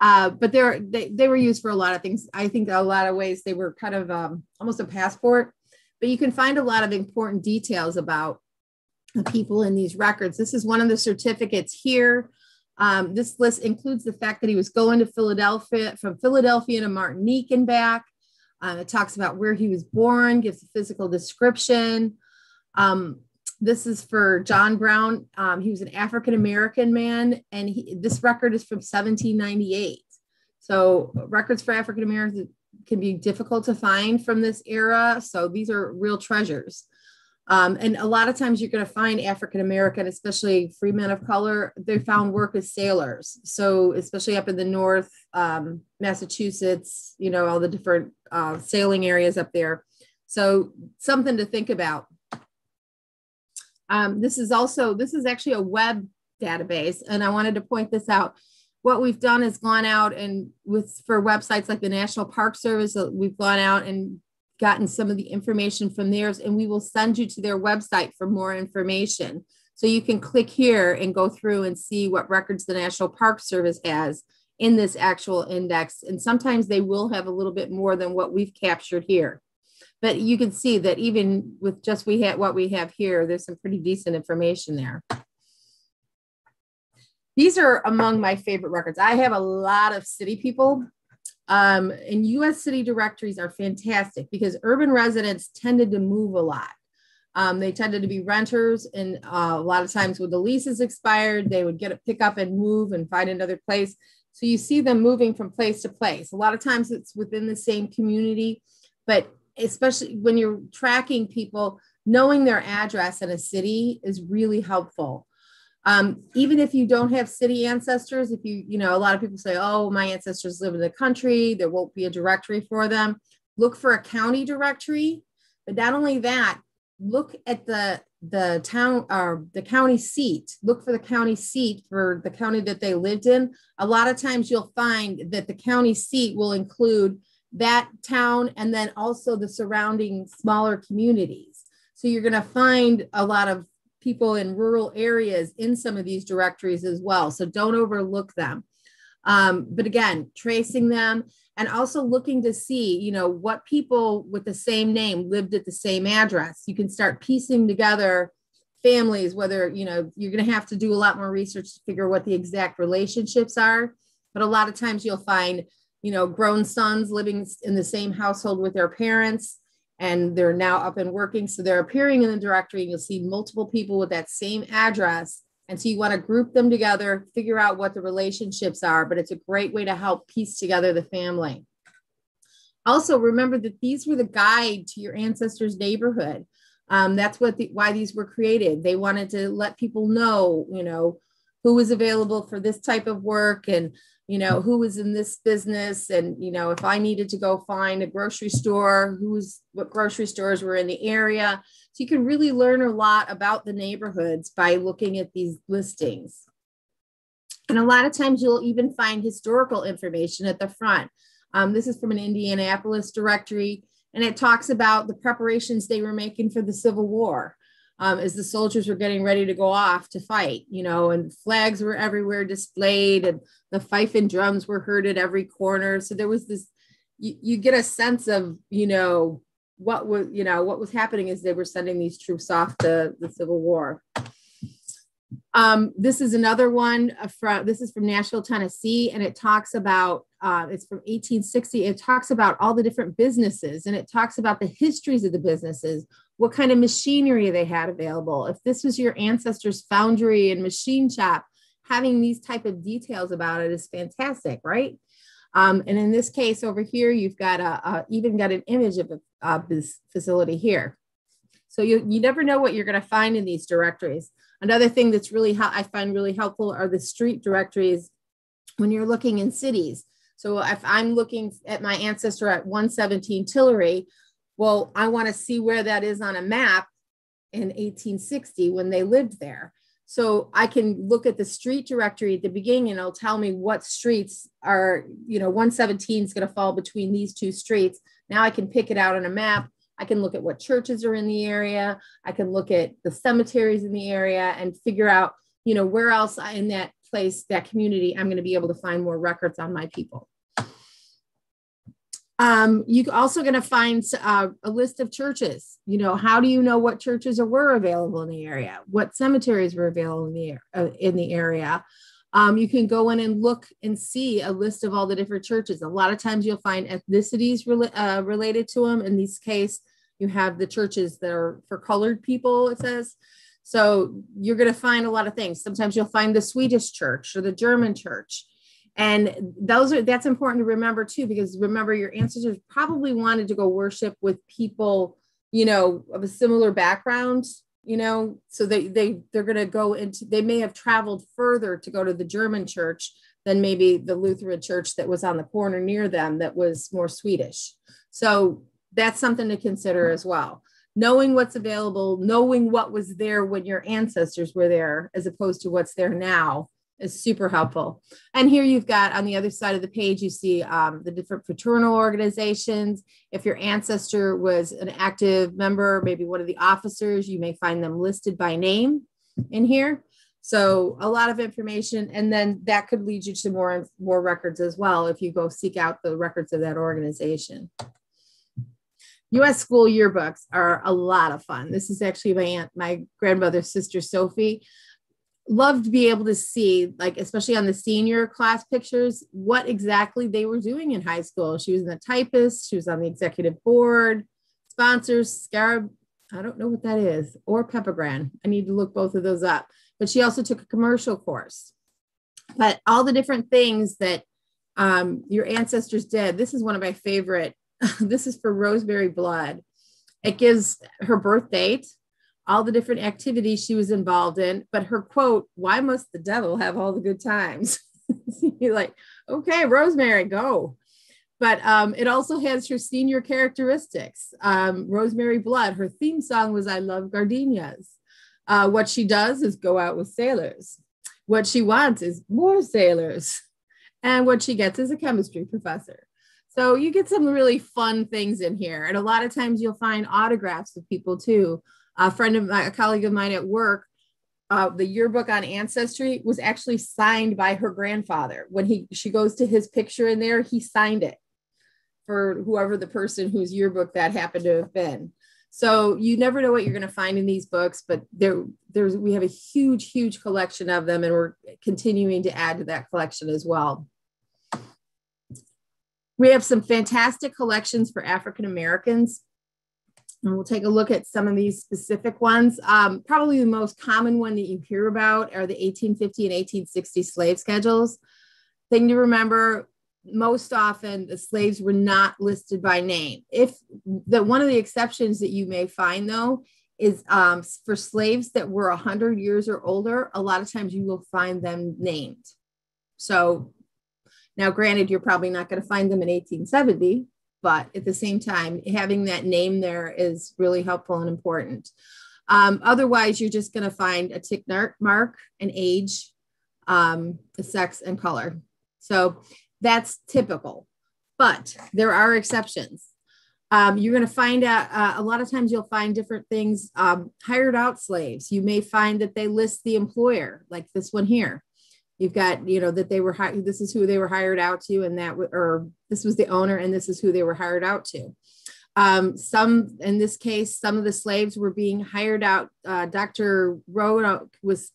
uh, but they're they, they were used for a lot of things. I think a lot of ways they were kind of um, almost a passport. But you can find a lot of important details about the people in these records. This is one of the certificates here. Um, this list includes the fact that he was going to Philadelphia from Philadelphia to Martinique and back. Um, it talks about where he was born, gives a physical description. Um, this is for John Brown. Um, he was an African American man, and he, this record is from 1798. So, records for African Americans can be difficult to find from this era. So, these are real treasures. Um, and a lot of times you're going to find African American, especially free men of color, they found work as sailors. So, especially up in the North, um, Massachusetts, you know, all the different uh, sailing areas up there. So, something to think about. Um, this is also, this is actually a web database. And I wanted to point this out. What we've done is gone out and with for websites like the National Park Service, uh, we've gone out and gotten some of the information from theirs, and we will send you to their website for more information. So you can click here and go through and see what records the National Park Service has in this actual index. And sometimes they will have a little bit more than what we've captured here. But you can see that even with just we had what we have here, there's some pretty decent information there. These are among my favorite records. I have a lot of city people um, and US city directories are fantastic because urban residents tended to move a lot. Um, they tended to be renters, and uh, a lot of times when the leases expired, they would get a pick up and move and find another place. So you see them moving from place to place. A lot of times it's within the same community, but especially when you're tracking people, knowing their address in a city is really helpful. Um, even if you don't have city ancestors, if you, you know, a lot of people say, oh, my ancestors live in the country, there won't be a directory for them. Look for a county directory. But not only that, look at the the town or the county seat look for the county seat for the county that they lived in a lot of times you'll find that the county seat will include that town and then also the surrounding smaller communities so you're going to find a lot of people in rural areas in some of these directories as well. So don't overlook them. Um, but again, tracing them and also looking to see, you know, what people with the same name lived at the same address. You can start piecing together families, whether, you know, you're going to have to do a lot more research to figure what the exact relationships are. But a lot of times you'll find, you know, grown sons living in the same household with their parents and they're now up and working. So they're appearing in the directory and you'll see multiple people with that same address. And so you want to group them together, figure out what the relationships are, but it's a great way to help piece together the family. Also, remember that these were the guide to your ancestors' neighborhood. Um, that's what the, why these were created. They wanted to let people know, you know, who was available for this type of work and you know who was in this business. And you know if i needed to go find a grocery store who's what grocery stores were in the area. So you can really learn a lot about the neighborhoods by looking at these listings. And a lot of times you'll even find historical information at the front. Um, this is from an indianapolis directory and it talks about the preparations they were making for the civil war um, as the soldiers were getting ready to go off to fight, you know, and flags were everywhere displayed and the fife and drums were heard at every corner. So there was this, you, you get a sense of, you know, what was, you know, what was happening as they were sending these troops off to the Civil War. Um, this is another one from, this is from Nashville, Tennessee, and it talks about, uh, it's from 1860. It talks about all the different businesses and it talks about the histories of the businesses, what kind of machinery they had available. If this was your ancestors' foundry and machine shop, having these type of details about it is fantastic, right? Um, and in this case over here, you've got a, a even got an image of, of this facility here. So you, you never know what you're going to find in these directories. Another thing that's really I find really helpful are the street directories when you're looking in cities. So if I'm looking at my ancestor at 117 Tillery, well, I want to see where that is on a map in 1860 when they lived there. So I can look at the street directory at the beginning and it'll tell me what streets are, you know, 117 is going to fall between these two streets. Now I can pick it out on a map. I can look at what churches are in the area. I can look at the cemeteries in the area and figure out, you know, where else in that place, that community, I'm going to be able to find more records on my people. Um, you're also going to find uh, a list of churches. You know, how do you know what churches were available in the area? What cemeteries were available in the, uh, in the area? Um, you can go in and look and see a list of all the different churches. A lot of times you'll find ethnicities re- uh, related to them. In this case, you have the churches that are for colored people, it says. So you're going to find a lot of things. Sometimes you'll find the Swedish church or the German church and those are that's important to remember too because remember your ancestors probably wanted to go worship with people you know of a similar background you know so they they they're going to go into they may have traveled further to go to the german church than maybe the lutheran church that was on the corner near them that was more swedish. So that's something to consider as well. Knowing what's available knowing what was there when your ancestors were there as opposed to what's there now is super helpful. And here you've got on the other side of the page, you see um, the different fraternal organizations. If your ancestor was an active member, maybe one of the officers, you may find them listed by name in here. So a lot of information, and then that could lead you to more more records as well if you go seek out the records of that organization. U.S. school yearbooks are a lot of fun. This is actually my aunt, my grandmother's sister Sophie love to be able to see, like, especially on the senior class pictures, what exactly they were doing in high school. She was a typist, she was on the executive board, sponsors, Scarab, I don't know what that is, or Peppergran. I need to look both of those up. But she also took a commercial course. But all the different things that um, your ancestors did, this is one of my favorite. this is for Rosemary Blood. It gives her birth date, all the different activities she was involved in. But her quote, why must the devil have all the good times? You're like, okay, Rosemary, go. But um, it also has her senior characteristics. Um, Rosemary Blood, her theme song was I Love Gardenias. Uh, what she does is go out with sailors. What she wants is more sailors. And what she gets is a chemistry professor. So you get some really fun things in here. And a lot of times you'll find autographs of people too a friend of my, a colleague of mine at work, uh, the yearbook on ancestry was actually signed by her grandfather. When he she goes to his picture in there he signed it for whoever the person whose yearbook that happened to have been. So you never know what you're going to find in these books but there there's we have a huge huge collection of them and we're continuing to add to that collection as well. We have some fantastic collections for african americans and we'll take a look at some of these specific ones. Um, probably the most common one that you hear about are the 1850 and 1860 slave schedules. Thing to remember, most often the slaves were not listed by name. If the one of the exceptions that you may find though is um, for slaves that were 100 years or older, a lot of times you will find them named. So now, granted, you're probably not going to find them in 1870 but at the same time, having that name there is really helpful and important. Um, otherwise, you're just going to find a tick mark, an age, um, a sex, and color. So that's typical, but there are exceptions. Um, you're going to find out uh, a lot of times you'll find different things. Um, hired out slaves, you may find that they list the employer, like this one here you've got you know that they were hired this is who they were hired out to and that or this was the owner and this is who they were hired out to. Um, some in this case some of the slaves were being hired out uh, dr rowe was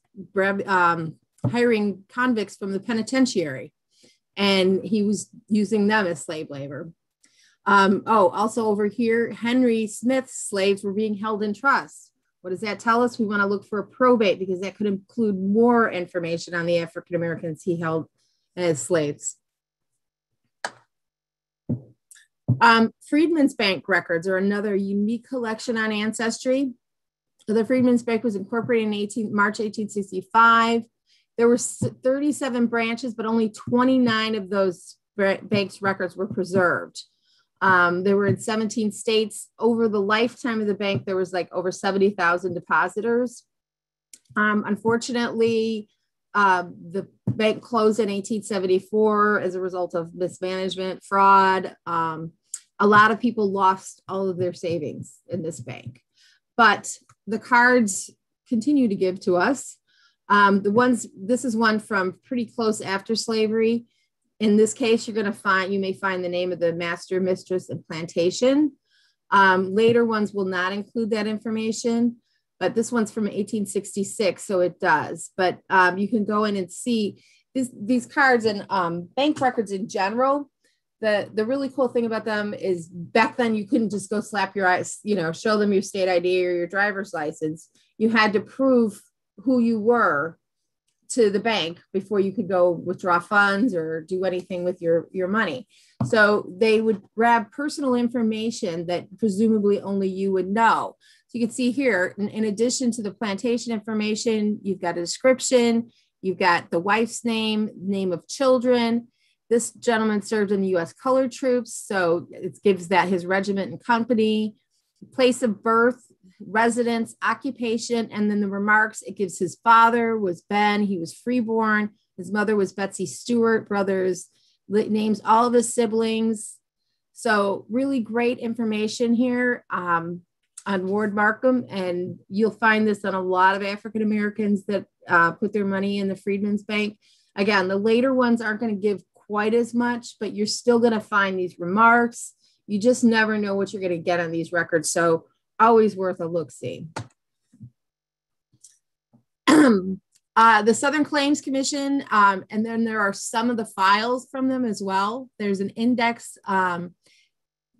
um, hiring convicts from the penitentiary and he was using them as slave labor. Um, oh also over here henry smith's slaves were being held in trust what does that tell us? We want to look for a probate because that could include more information on the African Americans he held as slaves. Um, Freedmen's Bank records are another unique collection on ancestry. The Freedmen's Bank was incorporated in 18, March 1865. There were 37 branches, but only 29 of those banks records were preserved. Um, they were in 17 states. Over the lifetime of the bank, there was like over 70,000 depositors. Um, unfortunately, uh, the bank closed in 1874 as a result of mismanagement, fraud. Um, a lot of people lost all of their savings in this bank, but the cards continue to give to us. Um, the ones, this is one from pretty close after slavery. In this case, you're going to find, you may find the name of the master, mistress, and plantation. Um, later ones will not include that information, but this one's from 1866, so it does. But um, you can go in and see this, these cards and um, bank records in general. The, the really cool thing about them is back then you couldn't just go slap your eyes, you know, show them your state ID or your driver's license. You had to prove who you were to the bank before you could go withdraw funds or do anything with your your money. So they would grab personal information that presumably only you would know. So you can see here in, in addition to the plantation information you've got a description you've got the wife's name name of children. This gentleman served in the U.S. colored troops, so it gives that his regiment and company, place of birth, residence, occupation, and then the remarks. It gives his father was Ben, he was freeborn. His mother was Betsy Stewart, brothers, names all of his siblings. So, really great information here um, on Ward Markham. And you'll find this on a lot of African Americans that uh, put their money in the Freedmen's Bank. Again, the later ones aren't going to give quite as much, but you're still going to find these remarks. You just never know what you're going to get on these records. So, always worth a look see. uh, the Southern Claims Commission, um, and then there are some of the files from them as well. There's an index. Um,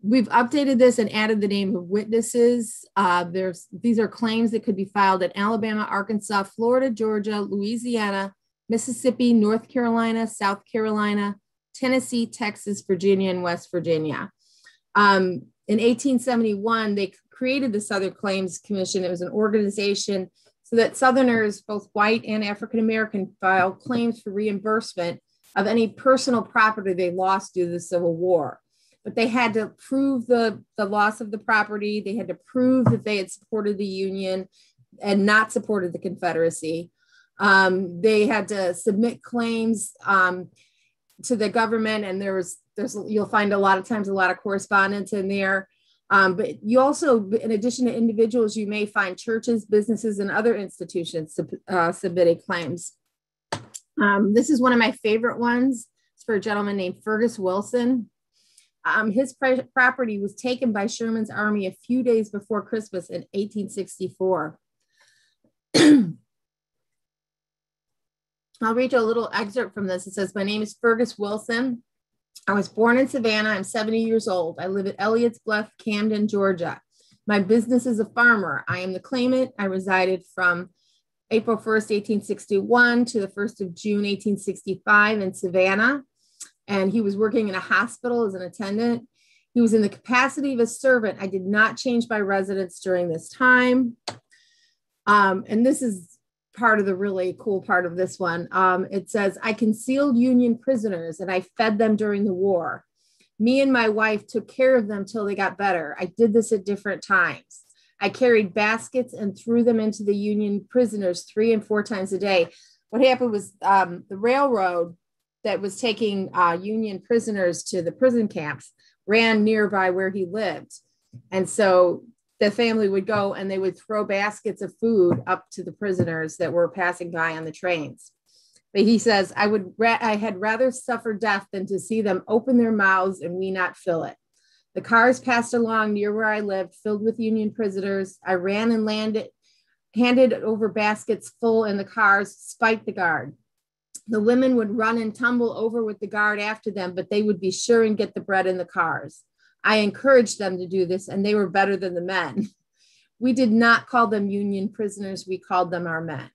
we've updated this and added the name of witnesses. Uh, there's these are claims that could be filed in Alabama, Arkansas, Florida, Georgia, Louisiana, Mississippi, North Carolina, South Carolina, Tennessee, Texas, Virginia, and West Virginia. Um, in 1871, they created the Southern Claims Commission. It was an organization so that Southerners, both white and African American, filed claims for reimbursement of any personal property they lost due to the Civil War. But they had to prove the, the loss of the property, they had to prove that they had supported the Union and not supported the Confederacy. Um, they had to submit claims um, to the government, and there was there's you'll find a lot of times a lot of correspondence in there Um, but you also, in addition to individuals, you may find churches, businesses, and other institutions uh, submitting claims. Um, this is one of my favorite ones. It's for a gentleman named Fergus Wilson. Um, his property was taken by Sherman's army a few days before Christmas in 1864. I'll read you a little excerpt from this. It says, My name is Fergus Wilson. I was born in Savannah. I'm 70 years old. I live at Elliott's Bluff, Camden, Georgia. My business is a farmer. I am the claimant. I resided from April 1st, 1861 to the 1st of June, 1865 in Savannah. And he was working in a hospital as an attendant. He was in the capacity of a servant. I did not change my residence during this time. Um, and this is part of the really cool part of this one. Um, it says, I concealed Union prisoners and I fed them during the war. Me and my wife took care of them till they got better. I did this at different times. I carried baskets and threw them into the Union prisoners three and four times a day. What happened was um, the railroad that was taking uh, Union prisoners to the prison camps ran nearby where he lived. And so the family would go and they would throw baskets of food up to the prisoners that were passing by on the trains. But he says, I would, ra- I had rather suffer death than to see them open their mouths and we not fill it. The cars passed along near where I lived, filled with Union prisoners. I ran and landed, handed over baskets full in the cars, spite the guard. The women would run and tumble over with the guard after them, but they would be sure and get the bread in the cars. I encouraged them to do this, and they were better than the men. We did not call them Union prisoners, we called them our men.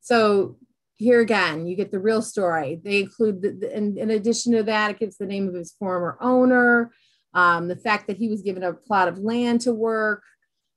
So here again, you get the real story. They include, the, in, in, addition to that, it gives the name of his former owner, um, the fact that he was given a plot of land to work.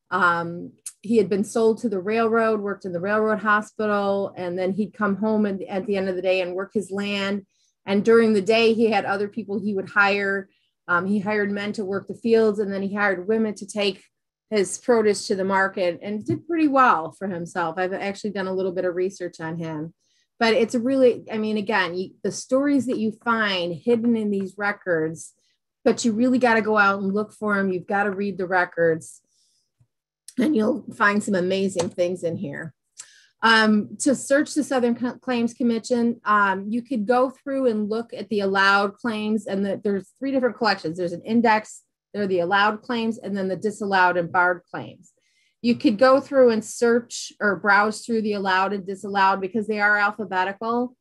Um, he had been sold to the railroad, worked in the railroad hospital, and then he'd come home and, at the end of the day and work his land. And during the day, he had other people he would hire um, he hired men to work the fields and then he hired women to take his produce to the market and did pretty well for himself. I've actually done a little bit of research on him. But it's really, I mean, again, you, the stories that you find hidden in these records, but you really got to go out and look for them. You've got to read the records and you'll find some amazing things in here. Um, to search the Southern Claims Commission, um, you could go through and look at the allowed claims, and the, there's three different collections. There's an index, there are the allowed claims, and then the disallowed and barred claims. You could go through and search or browse through the allowed and disallowed because they are alphabetical.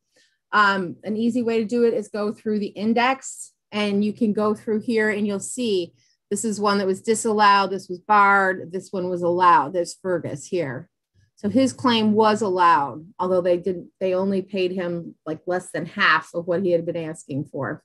Um, an easy way to do it is go through the index, and you can go through here and you'll see this is one that was disallowed, this was barred, this one was allowed. There's Fergus here. So his claim was allowed, although they didn't, they only paid him like less than half of what he had been asking for.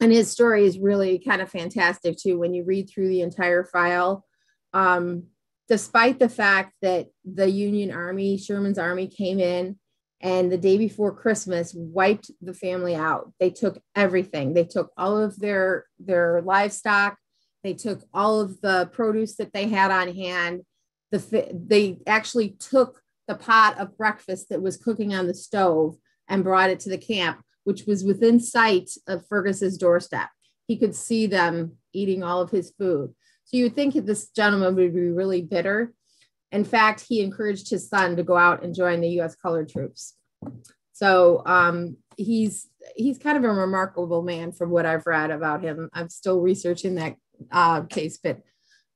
And his story is really kind of fantastic too when you read through the entire file. Um, despite the fact that the Union Army, Sherman's Army came in and the day before Christmas wiped the family out. They took everything. They took all of their their livestock. They took all of the produce that they had on hand the they actually took the pot of breakfast that was cooking on the stove and brought it to the camp, which was within sight of Fergus's doorstep. He could see them eating all of his food. So you would think this gentleman would be really bitter. In fact, he encouraged his son to go out and join the U.S. colored troops. So um, he's he's kind of a remarkable man from what I've read about him. I'm still researching that uh, case, but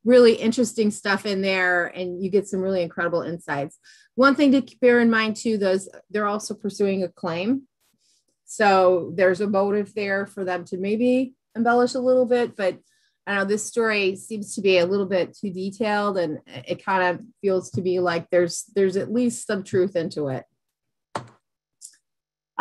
really interesting stuff in there and you get some really incredible insights. One thing to bear in mind too, those they're also pursuing a claim. So there's a motive there for them to maybe embellish a little bit, but I know this story seems to be a little bit too detailed and it kind of feels to be like there's there's at least some truth into it.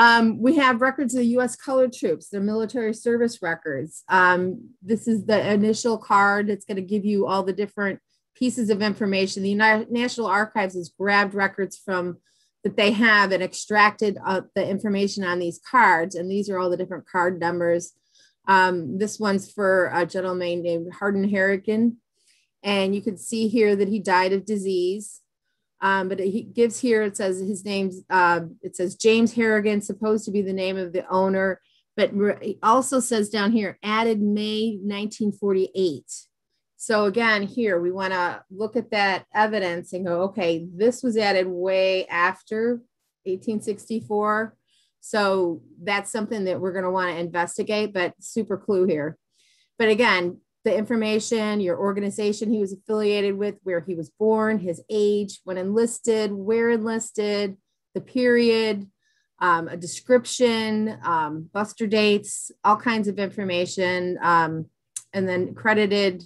Um, we have records of the U.S. colored troops, their military service records. Um, this is the initial card. It's going to give you all the different pieces of information. The United National Archives has grabbed records from that they have and extracted uh, the information on these cards. And these are all the different card numbers. Um, this one's for a gentleman named Hardin Harrigan. And you can see here that he died of disease. Um, but he gives here, it says his name's, uh, it says James Harrigan, supposed to be the name of the owner. but it also says down here added May 1948. So again, here we want to look at that evidence and go, okay, this was added way after 1864. So that's something that we're going to want to investigate, but super clue here. But again, the information, your organization he was affiliated with, where he was born, his age, when enlisted, where enlisted, the period, um, a description, um, muster dates, all kinds of information, um, and then credited.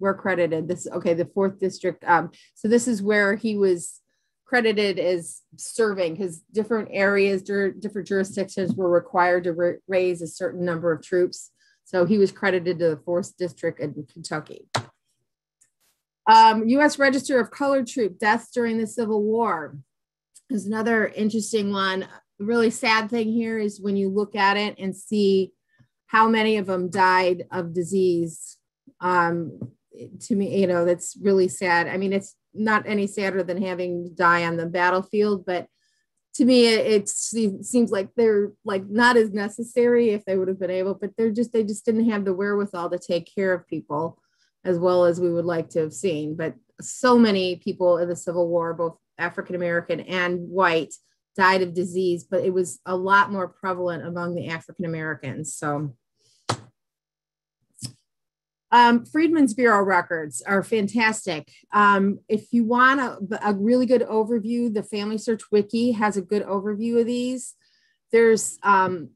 We're credited. This okay. The fourth district. Um, so this is where he was credited as serving. His different areas, different jurisdictions were required to raise a certain number of troops. So he was credited to the fourth district in Kentucky. Um, U.S. Register of Colored Troop deaths during the Civil War is another interesting one. Really sad thing here is when you look at it and see how many of them died of disease. Um, to me, you know, that's really sad. I mean, it's not any sadder than having die on the battlefield, but to me it, it, seems like they're like not as necessary if they would have been able but they're just they just didn't have the wherewithal to take care of people as well as we would like to have seen. But so many people in the civil war both african american and white died of disease but it was a lot more prevalent among the african americans so um, Freedmen's Bureau records are fantastic. Um, if you want a, a, really good overview, the Family Search Wiki has a good overview of these. There's, um,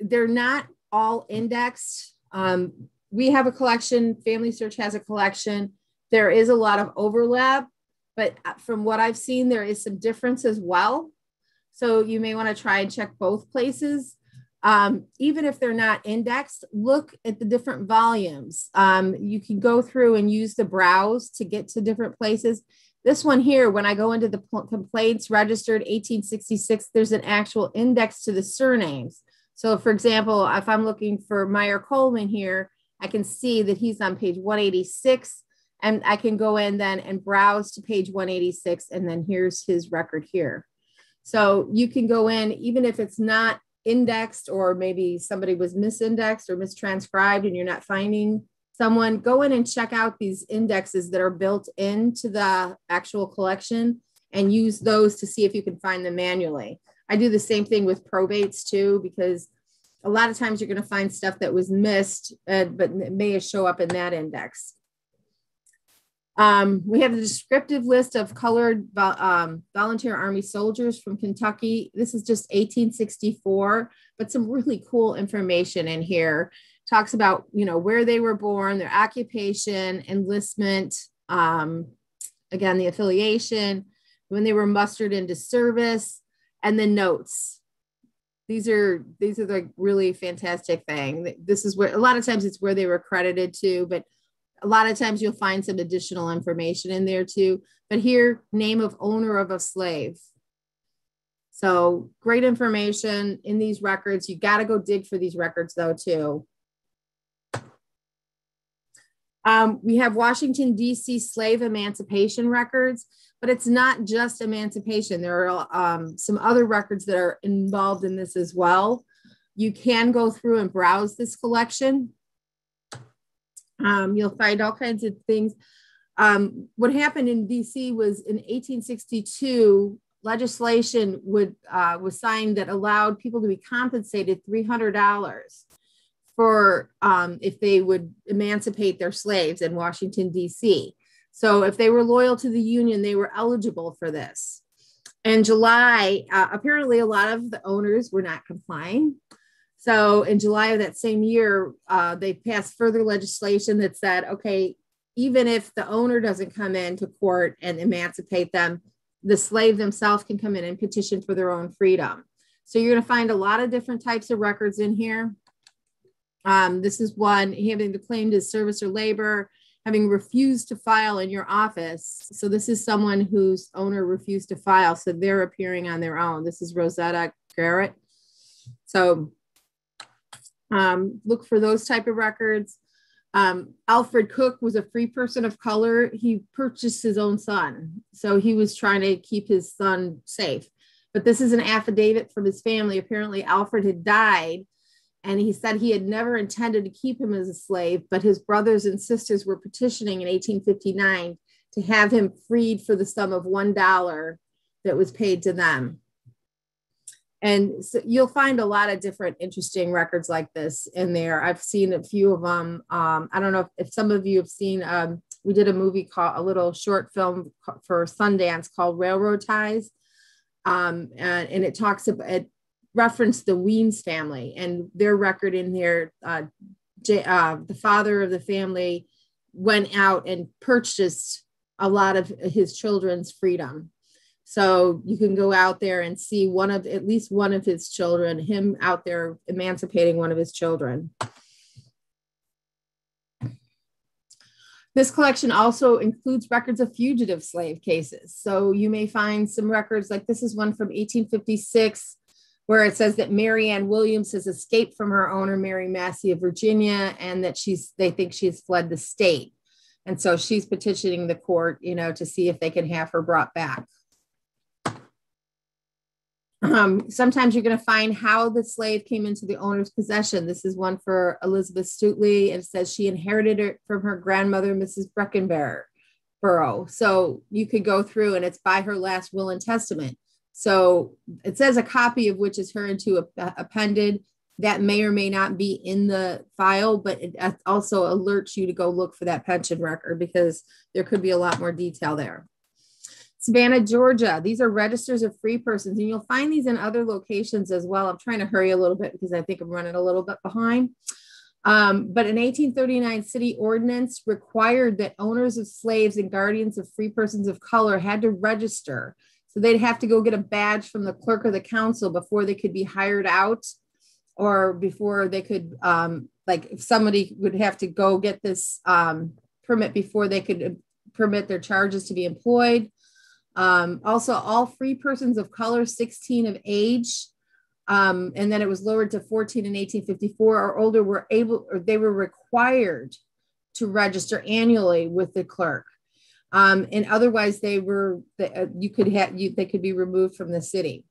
they're not all indexed. Um, we have a collection, Family Search has a collection. There is a lot of overlap, but from what I've seen, there is some difference as well. So you may want to try and check both places um, even if they're not indexed, look at the different volumes. Um, you can go through and use the browse to get to different places. This one here, when I go into the complaints registered 1866, there's an actual index to the surnames. So for example, if I'm looking for Meyer Coleman here, I can see that he's on page 186 and I can go in then and browse to page 186 and then here's his record here. So you can go in, even if it's not indexed or maybe somebody was misindexed or mistranscribed and you're not finding someone, go in and check out these indexes that are built into the actual collection and use those to see if you can find them manually. I do the same thing with probates too, because a lot of times you're going to find stuff that was missed, uh, but may show up in that index. Um, we have the descriptive list of colored um, volunteer Army soldiers from Kentucky. This is just 1864, but some really cool information in here. Talks about, you know, where they were born, their occupation, enlistment, um, again, the affiliation, when they were mustered into service, and the notes. These are these are the really fantastic thing. This is where a lot of times it's where they were credited to, but a lot of times you'll find some additional information in there too. But here, name of owner of a slave. So great information in these records. You got to go dig for these records though too. Um, we have Washington, D.C. slave emancipation records, but it's not just emancipation. There are um, some other records that are involved in this as well. You can go through and browse this collection. Um, you'll find all kinds of things. Um, what happened in DC was in 1862, legislation would uh, was signed that allowed people to be compensated $300 for um, if they would emancipate their slaves in Washington D.C. So if they were loyal to the Union, they were eligible for this. In July, uh, apparently a lot of the owners were not complying. So in July of that same year, uh, they passed further legislation that said, okay, even if the owner doesn't come into court and emancipate them, the slave themselves can come in and petition for their own freedom. So you're going to find a lot of different types of records in here. Um, this is one having claimed as service or labor, having refused to file in your office. So this is someone whose owner refused to file, so they're appearing on their own. This is Rosetta Garrett. So um, look for those type of records. Um, Alfred Cook was a free person of color. He purchased his own son. So he was trying to keep his son safe. But this is an affidavit from his family. Apparently, Alfred had died And he said he had never intended to keep him as a slave, but his brothers and sisters were petitioning in 1859 to have him freed for the sum of $1 that was paid to them. And so you'll find a lot of different interesting records like this in there. I've seen a few of them. Um, I don't know if, if, some of you have seen, um, we did a movie called a little short film for Sundance called Railroad Ties. Um, and, and, it talks about, it referenced the Weems family and their record in here. Uh, J, uh, the father of the family went out and purchased a lot of his children's freedom so you can go out there and see one of at least one of his children, him out there emancipating one of his children. This collection also includes records of fugitive slave cases. So you may find some records like this is one from 1856 where it says that Mary Ann Williams has escaped from her owner, Mary Massey of Virginia, and that she's they think she's fled the state. And so she's petitioning the court, you know, to see if they can have her brought back. Um, sometimes you're going to find how the slave came into the owner's possession. This is one for Elizabeth Stuteley. It says she inherited it from her grandmother, Mrs. Breckenborough. So you could go through and it's by her last will and testament. So it says a copy of which is her into appended. That may or may not be in the file, but it also alerts you to go look for that pension record because there could be a lot more detail there. Savannah, Georgia. These are registers of free persons, and you'll find these in other locations as well. I'm trying to hurry a little bit because I think I'm running a little bit behind. Um, but an 1839 city ordinance required that owners of slaves and guardians of free persons of color had to register. So they'd have to go get a badge from the clerk of the council before they could be hired out or before they could, um, like, if somebody would have to go get this um, permit before they could permit their charges to be employed. Um, also, all free persons of color 16 of age, um, and then it was lowered to 14 in 1854 or older were able or they were required to register annually with the clerk. Um, and otherwise, they were uh, you could have you they could be removed from the city.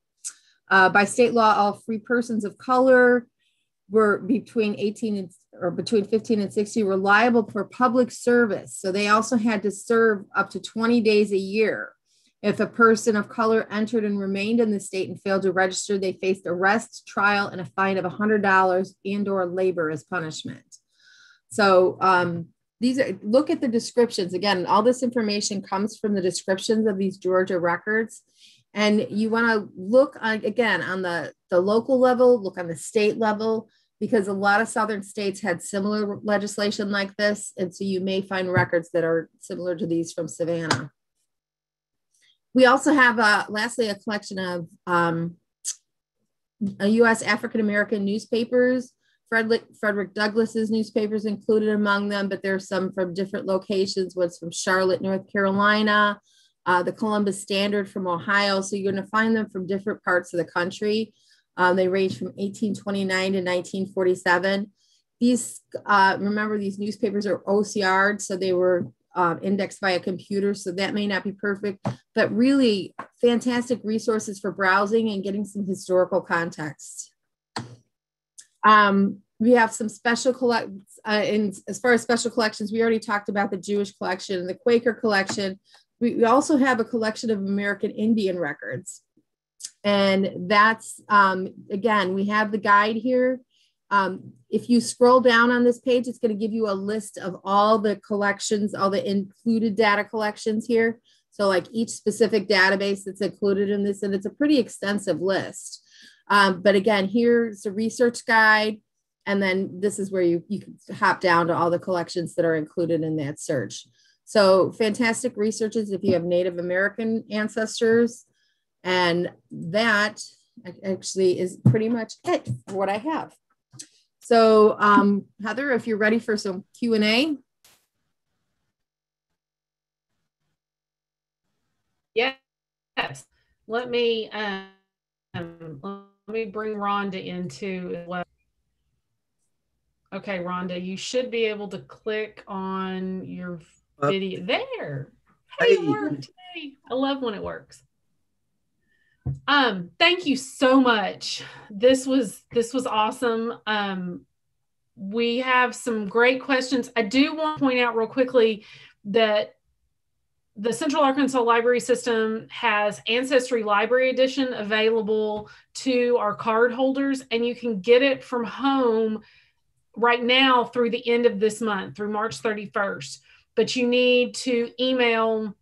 Uh, by state law, all free persons of color were between 18 and or between 15 and 60 were liable for public service. So they also had to serve up to 20 days a year if a person of color entered and remained in the state and failed to register, they faced arrest, trial, and a fine of $100 and or labor as punishment. So um, these are, look at the descriptions. Again, all this information comes from the descriptions of these Georgia records. And you want to look on, again on the, the local level, look on the state level, because a lot of southern states had similar legislation like this. And so you may find records that are similar to these from Savannah. We also have, uh, lastly, a collection of um, U.S. African American newspapers. Frederick, Frederick Douglass's newspapers included among them, but there's some from different locations. One's from Charlotte, North Carolina, uh, the Columbus Standard from Ohio. So you're going to find them from different parts of the country. Um, they range from 1829 to 1947. These, uh, remember, these newspapers are OCR'd, so they were um, indexed by a computer, so that may not be perfect, but really fantastic resources for browsing and getting some historical context. Um, we have some special collections, uh, as far as special collections, we already talked about the Jewish collection, the Quaker collection. We, we also have a collection of American Indian records. And that's, um, again, we have the guide here. Um, if you scroll down on this page, it's going to give you a list of all the collections, all the included data collections here. So like each specific database that's included in this, and it's a pretty extensive list. Um, but again, here's a research guide. And then this is where you, you can hop down to all the collections that are included in that search. So fantastic researches if you have Native American ancestors. And that actually is pretty much it for what I have. So um, Heather, if you're ready for some Q&A.
Yes, let me, um, let me bring Rhonda into as well. Okay, Rhonda, you should be able to click on your uh, video there. Hey, hey, it worked. Hey, I love when it works. Um, thank you so much. This was this was awesome. Um, we have some great questions. I do want to point out real quickly that the Central Arkansas Library System has Ancestry Library Edition available to our card holders, and you can get it from home right now through the end of this month, through March 31st. But you need to email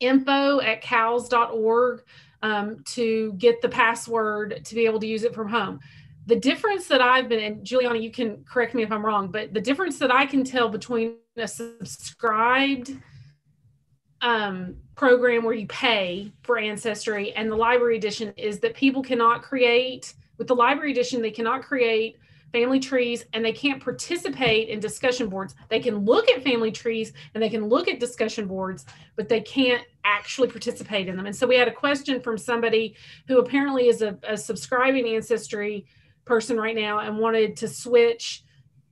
info at cals.org um, to get the password to be able to use it from home. The difference that I've been, and Juliana, you can correct me if I'm wrong, but the difference that I can tell between a subscribed um, program where you pay for Ancestry and the library edition is that people cannot create, with the library edition, they cannot create family trees and they can't participate in discussion boards. They can look at family trees and they can look at discussion boards, but they can't actually participate in them. And so we had a question from somebody who apparently is a, a subscribing Ancestry person right now and wanted to switch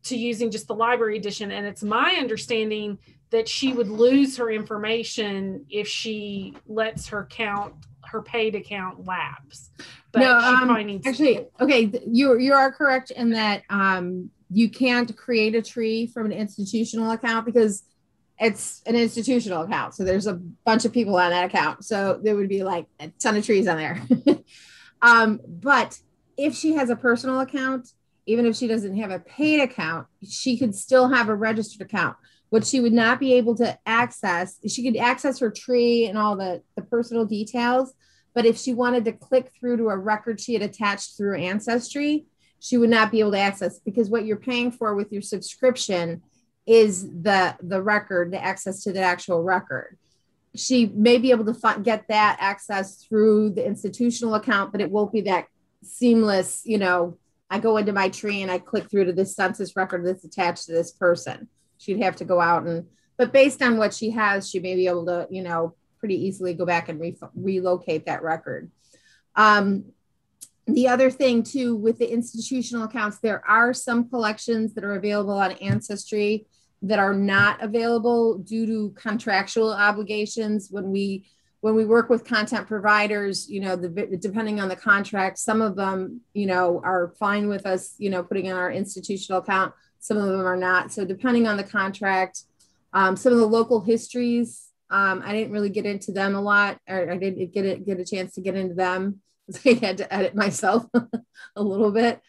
to using just the library edition. And it's my understanding that she would lose her information if she lets her count her paid account lapse.
But no, um, actually, to- okay, you you are correct in that um, you can't create a tree from an institutional account because it's an institutional account. So there's a bunch of people on that account. So there would be like a ton of trees on there. um, but if she has a personal account, even if she doesn't have a paid account, she could still have a registered account. What she would not be able to access, she could access her tree and all the, the personal details. But if she wanted to click through to a record she had attached through Ancestry, she would not be able to access because what you're paying for with your subscription is the the record, the access to the actual record. She may be able to get that access through the institutional account, but it won't be that seamless. You know, I go into my tree and I click through to this census record that's attached to this person she'd have to go out and but based on what she has she may be able to you know pretty easily go back and re- relocate that record um, the other thing too with the institutional accounts there are some collections that are available on ancestry that are not available due to contractual obligations when we when we work with content providers you know the depending on the contract some of them you know are fine with us you know putting in our institutional account some of them are not. So depending on the contract, um, some of the local histories, um, I didn't really get into them a lot, or I didn't get it, get a chance to get into them. Because I had to edit myself a little bit.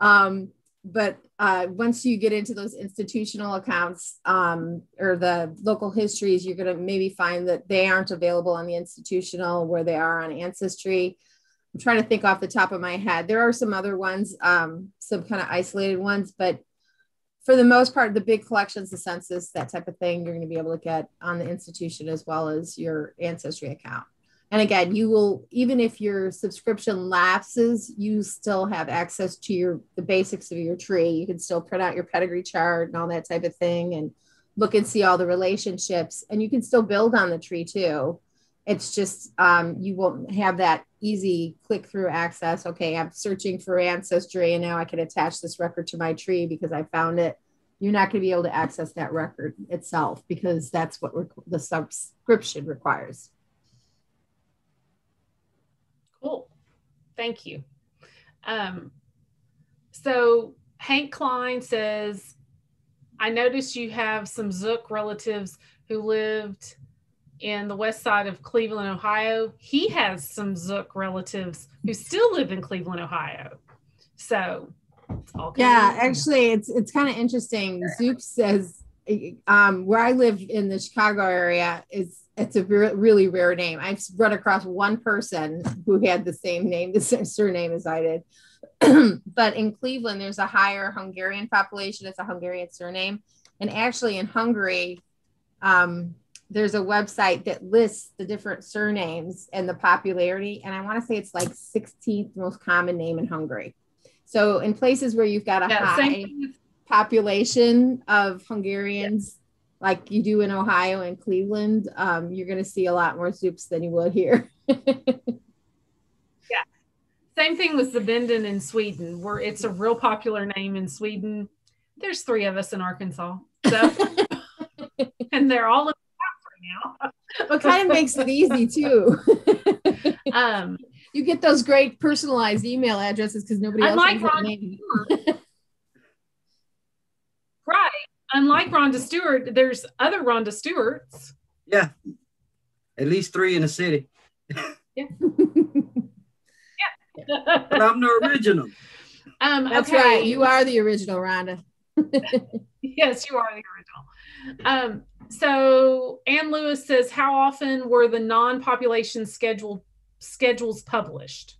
Um, but uh, once you get into those institutional accounts um, or the local histories, you're going to maybe find that they aren't available on the institutional where they are on Ancestry. I'm trying to think off the top of my head. There are some other ones, um, some kind of isolated ones, but for the most part, the big collections, the census, that type of thing, you're going to be able to get on the institution as well as your ancestry account. And again, you will even if your subscription lapses, you still have access to your the basics of your tree. You can still print out your pedigree chart and all that type of thing, and look and see all the relationships. And you can still build on the tree too. It's just um, you won't have that easy click through access. Okay, I'm searching for ancestry and now I can attach this record to my tree because I found it. You're not going to be able to access that record itself because that's what the subscription requires.
Cool. Thank you. Um, so Hank Klein says, I noticed you have some Szucs relatives who lived in the west side of Cleveland, Ohio, he has some Szucs relatives who still live in Cleveland, Ohio. So
yeah, actually, it's it's kind of interesting. Szucs says um, where I live in the Chicago area is it's a re- really rare name. I've run across one person who had the same name, the same surname as I did. but in Cleveland, there's a higher Hungarian population. It's a Hungarian surname, and actually in Hungary, um, there's a website that lists the different surnames and the popularity. And I want to say it's like 16th most common name in Hungary. So in places where you've got a yeah, high population of Hungarians, yeah. like you do in Ohio and Cleveland, um, you're going to see a lot more soups than you would here.
yeah. Same thing with Zbinden in Sweden, where it's a real popular name in Sweden. There's three of us in Arkansas. So, and they're all in the now.
What kind of makes it easy too.
Um,
you get those great personalized email addresses because nobody else
unlike
has that
Rhonda
name.
Stewart, right? Unlike Rhonda Stewart, there's other Rhonda Stewarts.
Yeah. At least three in the city. yeah. yeah. But I'm the original.
um,
That's
okay.
right. You are the original, Rhonda.
yes, you are the original. Um, so Ann Lewis says, how often were the non-population schedule schedules published?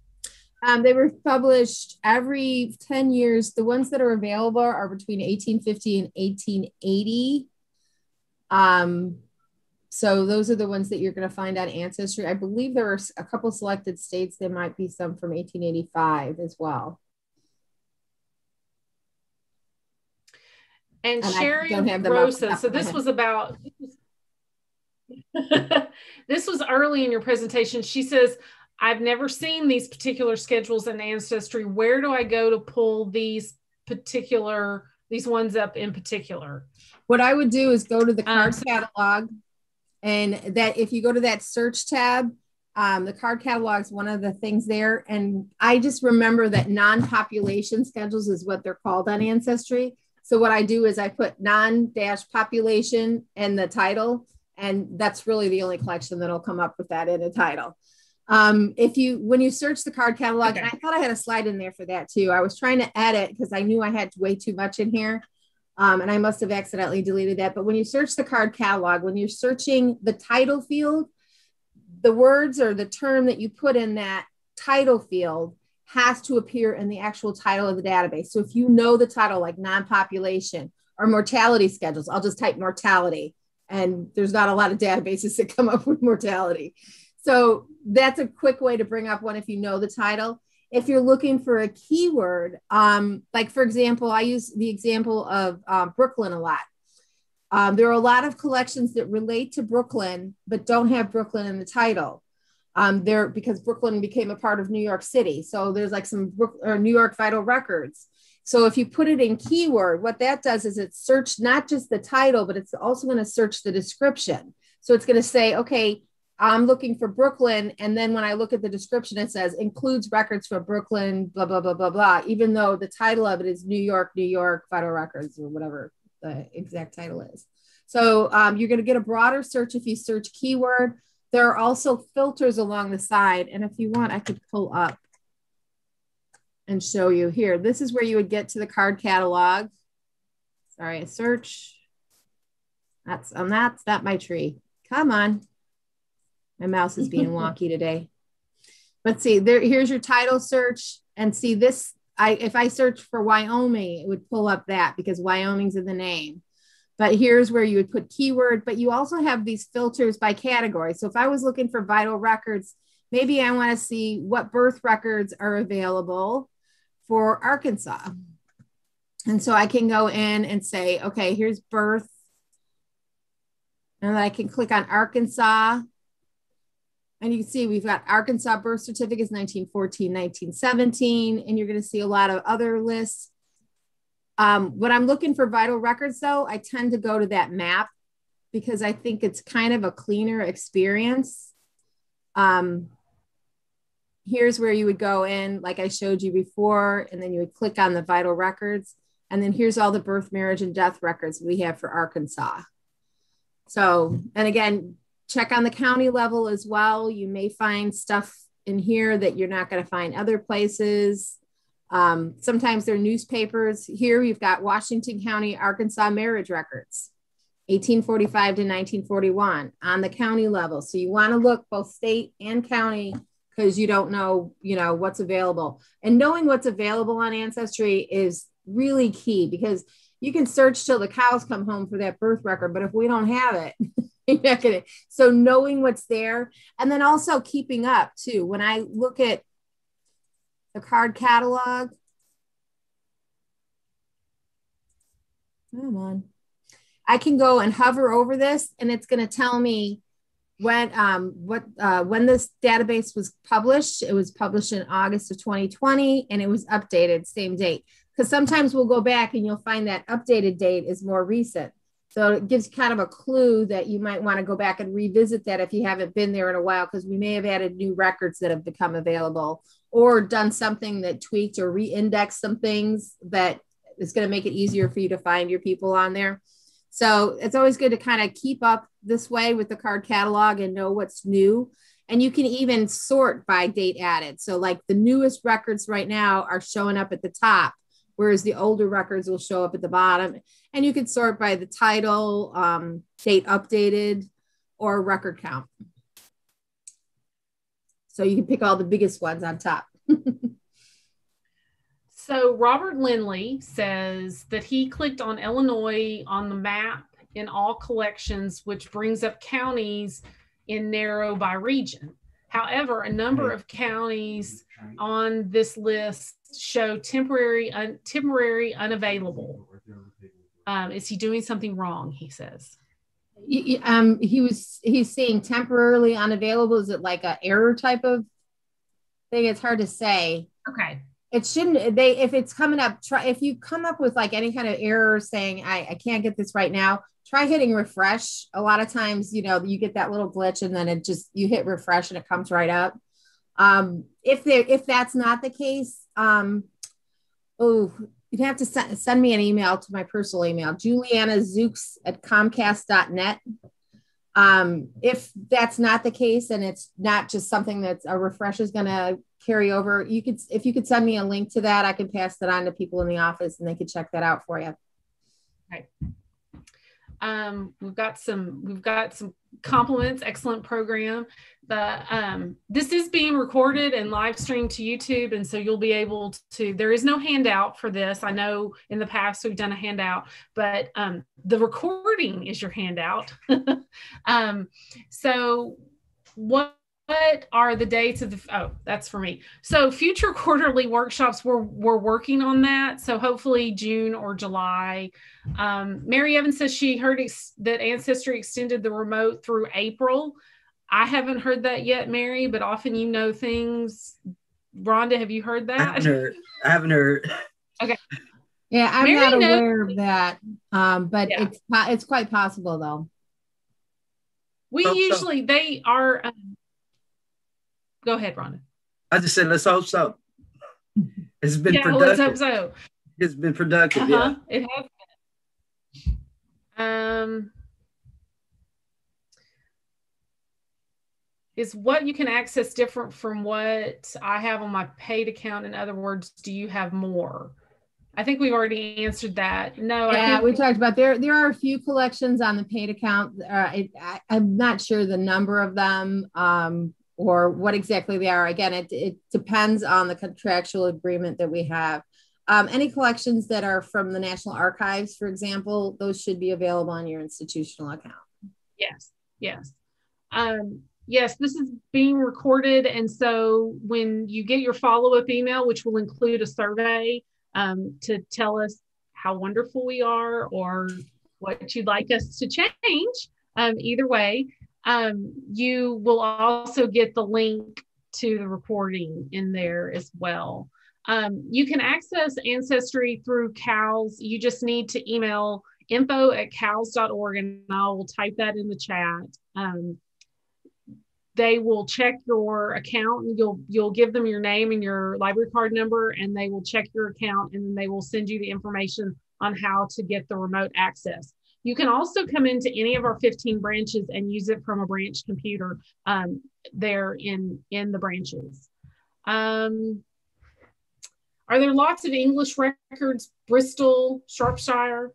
Um, they were published every 10 years. The ones that are available are between 1850 and 1880. Um, so those are the ones that you're going to find on Ancestry. I believe there are a couple selected states. There might be some from 1885 as well.
And,
And
Sherry
don't have them off the
Rosa. So this was about. this was early in your presentation. She says, "I've never seen these particular schedules in Ancestry. Where do I go to pull these particular these ones up in particular?"
What I would do is go to the
Um,
card
so-
catalog, and that if you go to that search tab, um, the card catalog is one of the things there. And I just remember that non-population schedules is what they're called on Ancestry. So what I do is I put non-dash population and the title, and that's really the only collection that'll come up with that in a title. Um, if you when you search the card catalog, and I thought I had a slide in there for that too. I was trying to edit because I knew I had way too much in here. Um, and I must have accidentally deleted that. But when you search the card catalog, when you're searching the title field, the words or the term that you put in that title field has to appear in the actual title of the database. So if you know the title, like non-population or mortality schedules, I'll just type mortality, and there's not a lot of databases that come up with mortality. So that's a quick way to bring up one if you know the title if you're looking for a keyword, um, like for example, I use the example of um, Brooklyn a lot. Um, there are a lot of collections that relate to Brooklyn, but don't have Brooklyn in the title. Um, there because Brooklyn became a part of New York City, so there's like some Brook, or New York Vital Records. So if you put it in keyword, what that does is it search not just the title, but it's also going to search the description. So it's going to say, okay, I'm looking for Brooklyn. And then when I look at the description, it says includes records for Brooklyn, blah, blah, blah, blah, blah, even though the title of it is New York, New York Vital Records or whatever the exact title is. So um, you're going to get a broader search if you search keyword. There are also filters along the side. And if you want, I could pull up and show you here. This is where you would get to the card catalog. Sorry, a search. That's um, that's not my tree. Come on. My mouse is being wonky today. Let's see, there here's your title search. And see this, I if I search for Wyoming, it would pull up that because Wyoming's in the name. But here's where you would put keyword, but you also have these filters by category. So if I was looking for vital records, maybe I want to see what birth records are available for Arkansas. And so I can go in and say, okay, here's birth. And then I can click on Arkansas. And you can see we've got Arkansas birth certificates 1914, 1917, and you're going to see a lot of other lists. Um, when I'm looking for vital records, though, I tend to go to that map because I think it's kind of a cleaner experience. Um, here's where you would go in, like I showed you before, and then you would click on the vital records. And then here's all the birth, marriage, and death records we have for Arkansas. So, and again, check on the county level as well. You may find stuff in here that you're not going to find other places. Um, sometimes they're newspapers. Here we've got Washington County, Arkansas marriage records, 1845 to 1941 on the county level. So you want to look both state and county because you don't know, you know, what's available. And knowing what's available on Ancestry is really key because you can search till the cows come home for that birth record, but if we don't have it, you're not gonna. So knowing what's there, and then also keeping up too. When I look at the card catalog, come on, I can go and hover over this, and it's going to tell me when um what uh, when this database was published. It was published in August of 2020, and it was updated same date. Because sometimes we'll go back and you'll find that updated date is more recent. So it gives kind of a clue that you might want to go back and revisit that if you haven't been there in a while, because we may have added new records that have become available or done something that tweaked or re-indexed some things that is going to make it easier for you to find your people on there. So it's always good to kind of keep up this way with the card catalog and know what's new. And you can even sort by date added. So, like the newest records right now are showing up at the top, whereas the older records will show up at the bottom. And you can sort by the title, um, date updated, or record count. So you can pick all the biggest ones on top.
so Robert Lindley says that he clicked on Illinois on the map in all collections, which brings up counties in narrow by region. However, a number of counties on this list show temporary, un, temporary unavailable. Um, is he doing something wrong? He says.
Um, he was he's saying temporarily unavailable. Is it like a error type of thing? It's hard to say.
Okay.
It shouldn't they if it's coming up, try if you come up with like any kind of error saying I, I can't get this right now, try hitting refresh. A lot of times, you know, you get that little glitch and then it just you hit refresh and it comes right up. Um, if there if that's not the case, um, oh, you'd have to send, send me an email to my personal email, Juliana Szucs at Comcast.net. Um, if that's not the case and it's not just something that a refresh is going to carry over, you could, if you could send me a link to that, I could pass that on to people in the office and they could check that out for you.
Okay. Um, we've got some, we've got some compliments, excellent program. The, um, this is being recorded and live streamed to YouTube. And so you'll be able to, there is no handout for this. I know in the past we've done a handout, but um, the recording is your handout. um, so what what are the dates of the oh that's for me so future quarterly workshops we're we're working on that so hopefully june or july um, mary evans says she heard ex- that ancestry extended the remote through april i haven't heard that yet mary but often you know things rhonda have you heard that
i haven't heard, I haven't heard.
okay
yeah i'm mary not aware knows. of that um, but yeah. it's it's quite possible though
we so, usually so. they are um, Go ahead, Rhonda.
I just said, let's hope so. It's been
yeah,
productive.
let's hope so.
It's been productive. Uh-huh.
Yeah, it has been. Um, is what you can access different from what I have on my paid account? In other words, do you have more? I think we've already answered that. No,
yeah, we talked about there. There are a few collections on the paid account. Uh, it, I, am not sure the number of them. Um, or what exactly they are. Again, it, it depends on the contractual agreement that we have. Um, any collections that are from the National Archives, for example, those should be available on your institutional account.
Yes, yes. Um, yes, this is being recorded. And so when you get your follow up email, which will include a survey um, to tell us how wonderful we are or what you'd like us to change, um, either way, um, you will also get the link to the recording in there as well. Um, you can access Ancestry through CALS. You just need to email info at cals.org and I will type that in the chat. Um, they will check your account and you'll you'll give them your name and your library card number and they will check your account and then they will send you the information on how to get the remote access. You can also come into any of our 15 branches and use it from a branch computer um, there in, in the branches. Um, are there lots of English records, Bristol, Shropshire?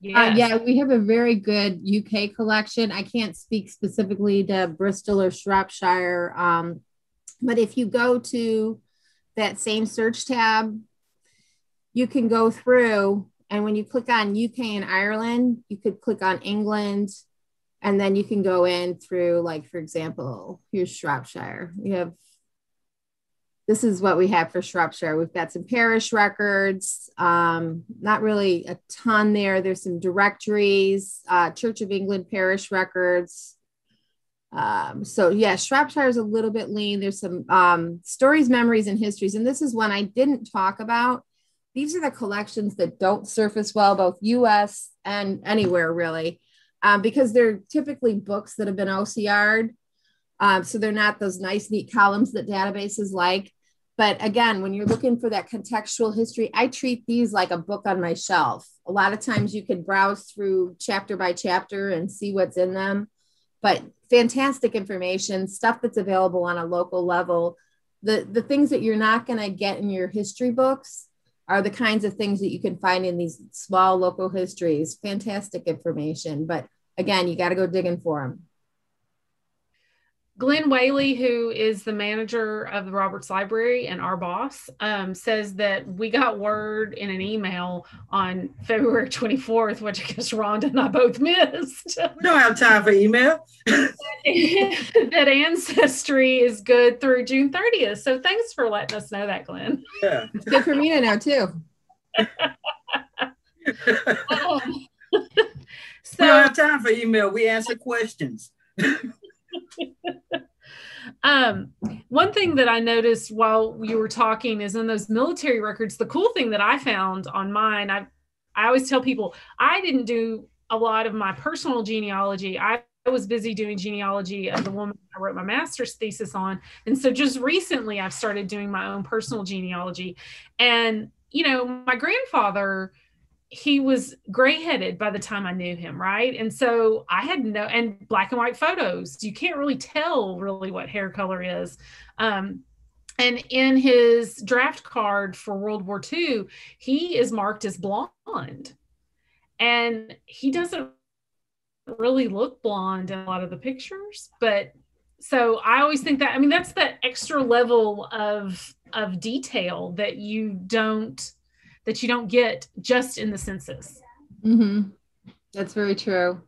Yes. Uh, yeah, we have a very good UK collection. I can't speak specifically to Bristol or Shropshire, um, but if you go to that same search tab, you can go through and when you click on UK and Ireland, you could click on England and then you can go in through, like, for example, here's Shropshire. We have this is what we have for Shropshire. We've got some parish records, um, not really a ton there. There's some directories, uh, Church of England parish records. Um, so yeah, Shropshire is a little bit lean. There's some um, stories, memories, and histories, and this is one I didn't talk about these are the collections that don't surface well, both US and anywhere really, um, because they're typically books that have been OCR'd. Um, so they're not those nice, neat columns that databases like. But again, when you're looking for that contextual history, I treat these like a book on my shelf. A lot of times you can browse through chapter by chapter and see what's in them, but fantastic information, stuff that's available on a local level. The, the things that you're not going to get in your history books are the kinds of things that you can find in these small local histories. Fantastic information. But again, you got to go digging for them.
Glenn Whaley, who is the manager of the Roberts Library and our boss, um, says that we got word in an email on February 24th, which I guess Rhonda and I both missed.
We don't have time for email.
that Ancestry is good through June 30th. So thanks for letting us know that, Glenn.
Yeah.
It's good for me to know too.
Um,
we don't have time for email. We answer questions.
um, one thing that I noticed while you were talking is in those military records, the cool thing that I found on mine, I I always tell people I didn't do a lot of my personal genealogy. I was busy doing genealogy of the woman I wrote my master's thesis on. And so just recently I've started doing my own personal genealogy. And, you know, my grandfather, he was gray headed by the time I knew him, right? And so I had no, and black and white photos. You can't really tell really what hair color is. Um, and in his draft card for World War II, he is marked as blonde. And he doesn't really look blonde in a lot of the pictures, but so I always think that I mean that's that extra level of of detail that you don't that you don't get just in the census.
Mm-hmm. That's very true.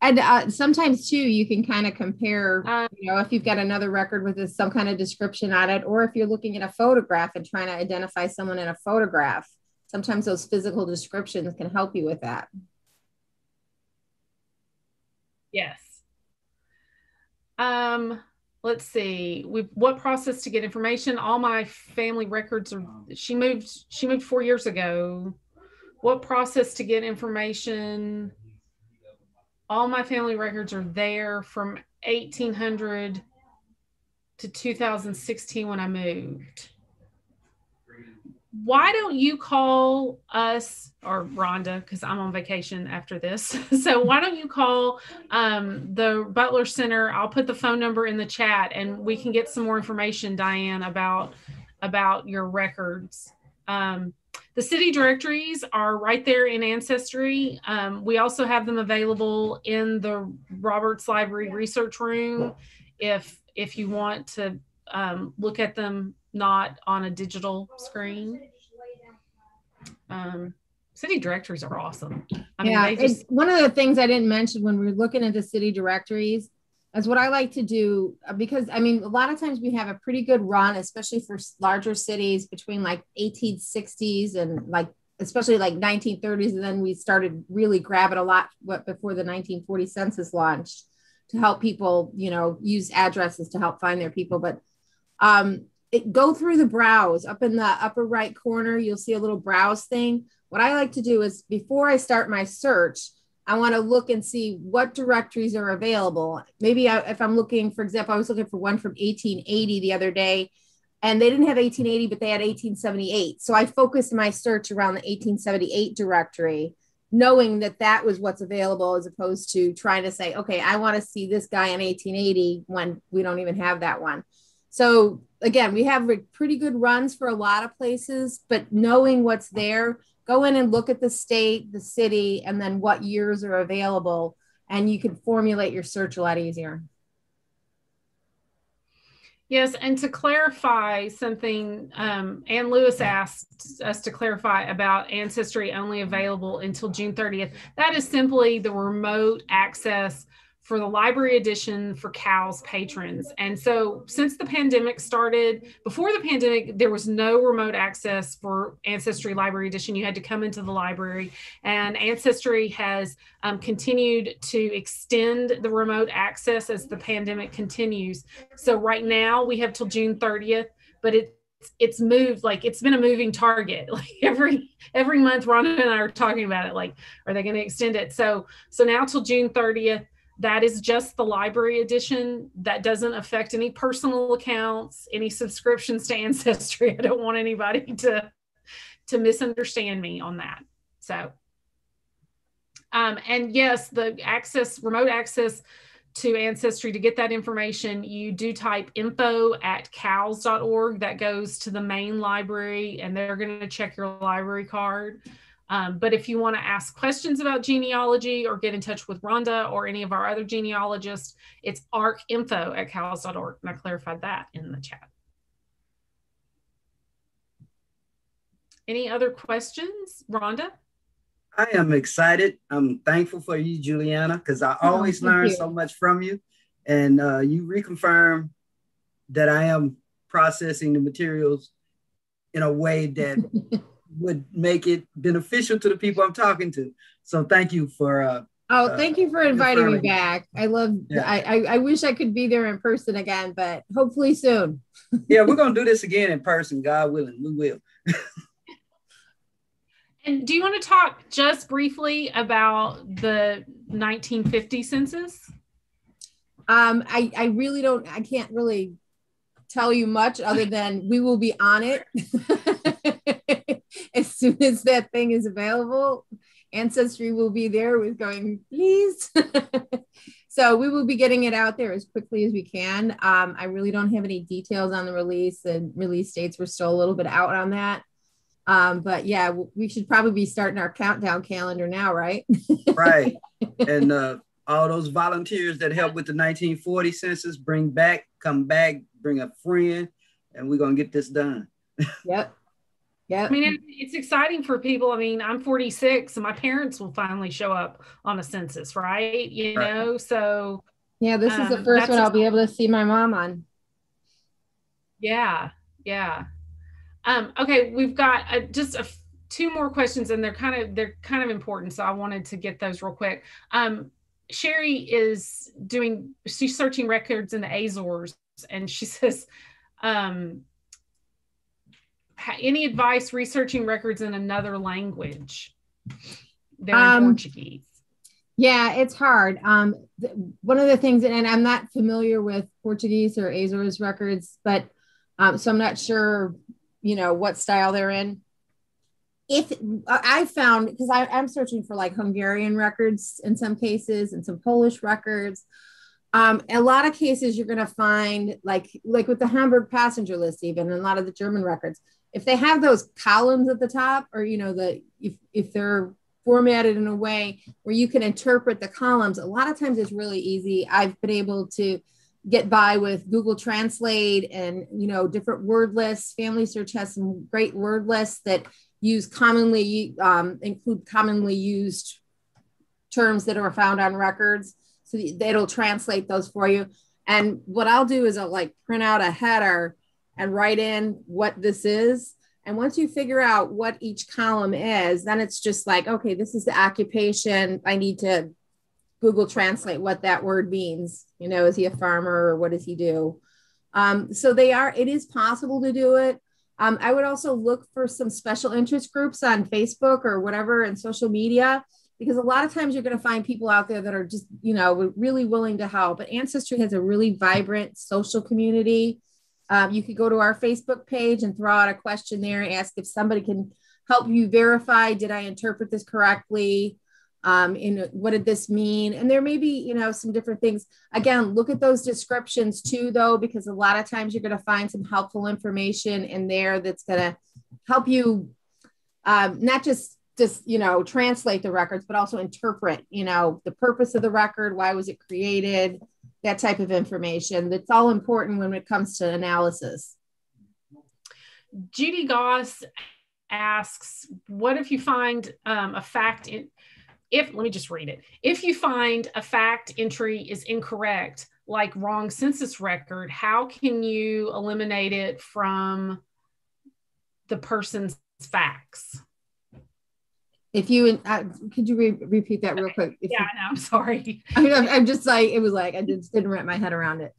And uh, sometimes too, you can kind of compare,
Uh,
you know, if you've got another record with a, some kind of description on it, or if you're looking at a photograph and trying to identify someone in a photograph, sometimes those physical descriptions can help you with that.
Yes. Um, let's see. We what process to get information? All my family records are um, she moved she moved 4 years ago. What process to get information? All my family records are there from 1800 to 2016 when I moved. Why don't you call us or Rhonda because I'm on vacation after this. so why don't you call um, the Butler Center? I'll put the phone number in the chat and we can get some more information, Diane, about about your records. Um, the city directories are right there in Ancestry. Um, we also have them available in the Roberts Library Research Room if if you want to um, look at them not on a digital screen. Um, city directories are awesome. I mean,
yeah,
just
one of the things I didn't mention when we were looking into city directories is what I like to do uh, because I mean, a lot of times we have a pretty good run, especially for larger cities between like 1860s and like especially like 1930s, and then we started really grabbing a lot what before the 1940 census launched to help people, you know, use addresses to help find their people. But um, it, go through the browse up in the upper right corner. You'll see a little browse thing. What I like to do is before I start my search, I want to look and see what directories are available. Maybe I, if I'm looking, for example, I was looking for one from 1880 the other day, and they didn't have 1880, but they had 1878. So I focused my search around the 1878 directory, knowing that that was what's available, as opposed to trying to say, okay, I want to see this guy in 1880 when we don't even have that one. So again, we have pretty good runs for a lot of places, but knowing what's there, go in and look at the state, the city, and then what years are available, and you can formulate your search a lot easier.
Yes, and to clarify something, um, Ann Lewis asked us to clarify about Ancestry only available until June 30th. That is simply the remote access for the library edition for CALS patrons. And so since the pandemic started, before the pandemic, there was no remote access for Ancestry Library Edition. You had to come into the library. And Ancestry has um, continued to extend the remote access as the pandemic continues. So right now we have till June 30th, but it it's moved like it's been a moving target like every every month ron and i are talking about it like are they going to extend it so so now till june 30th that is just the library edition that doesn't affect any personal accounts any subscriptions to ancestry i don't want anybody to to misunderstand me on that so um, and yes the access remote access to Ancestry to get that information, you do type info at cals.org. That goes to the main library and they're going to check your library card. Um, but if you want to ask questions about genealogy or get in touch with Rhonda or any of our other genealogists, it's arcinfo at cals.org. And I clarified that in the chat. Any other questions, Rhonda?
I am excited. I'm thankful for you, Juliana, because I oh, always oh, learn you. so much from you. And uh, you reconfirm that I am processing the materials in a way that would make it beneficial to the people I'm talking to. So thank you for. Uh,
oh, uh, thank you for inviting me back. I love. Yeah. I, I, I wish I could be there in person again, but hopefully soon.
yeah, we're gonna do this again in person, God willing. We will.
And do you want to talk just briefly about the 1950 census?
Um, I, I really don't, I can't really tell you much other than we will be on it as soon as that thing is available. Ancestry will be there with going, please. so we will be getting it out there as quickly as we can. Um, I really don't have any details on the release and release dates. We're still a little bit out on that. Um, but yeah, we should probably be starting our countdown calendar now, right?
right. And uh, all those volunteers that helped with the 1940 census, bring back, come back, bring a friend, and we're gonna get this done.
yep. Yeah.
I mean, it's exciting for people. I mean, I'm 46 and my parents will finally show up on a census, right? You right. know, so.
Yeah, this um, is the um, first one I'll be able to see my mom on.
Yeah. Yeah. Um, okay, we've got uh, just a f- two more questions, and they're kind of they're kind of important, so I wanted to get those real quick. Um, Sherry is doing she's searching records in the Azores, and she says, um, "Any advice researching records in another language?" They're um, Portuguese.
Yeah, it's hard. Um, th- one of the things, and I'm not familiar with Portuguese or Azores records, but um, so I'm not sure you know what style they're in if i found because i'm searching for like hungarian records in some cases and some polish records um, a lot of cases you're going to find like like with the hamburg passenger list even and a lot of the german records if they have those columns at the top or you know the if, if they're formatted in a way where you can interpret the columns a lot of times it's really easy i've been able to get by with Google Translate and you know different word lists. Family Search has some great word lists that use commonly um, include commonly used terms that are found on records. So it'll translate those for you. And what I'll do is I'll like print out a header and write in what this is. And once you figure out what each column is, then it's just like, okay, this is the occupation. I need to Google Translate what that word means. You know, is he a farmer or what does he do? Um, so they are, it is possible to do it. Um, I would also look for some special interest groups on Facebook or whatever and social media, because a lot of times you're going to find people out there that are just, you know, really willing to help. But Ancestry has a really vibrant social community. Um, you could go to our Facebook page and throw out a question there, and ask if somebody can help you verify did I interpret this correctly? um, in what did this mean? And there may be, you know, some different things. Again, look at those descriptions too, though, because a lot of times you're going to find some helpful information in there that's going to help you um, not just just you know translate the records, but also interpret, you know, the purpose of the record, why was it created, that type of information. That's all important when it comes to analysis.
Judy Goss asks, what if you find um, a fact in if let me just read it if you find a fact entry is incorrect like wrong census record how can you eliminate it from the person's facts
if you uh, could you re- repeat that real quick
if yeah
you,
i'm sorry
I'm, I'm just like it was like i just didn't wrap my head around it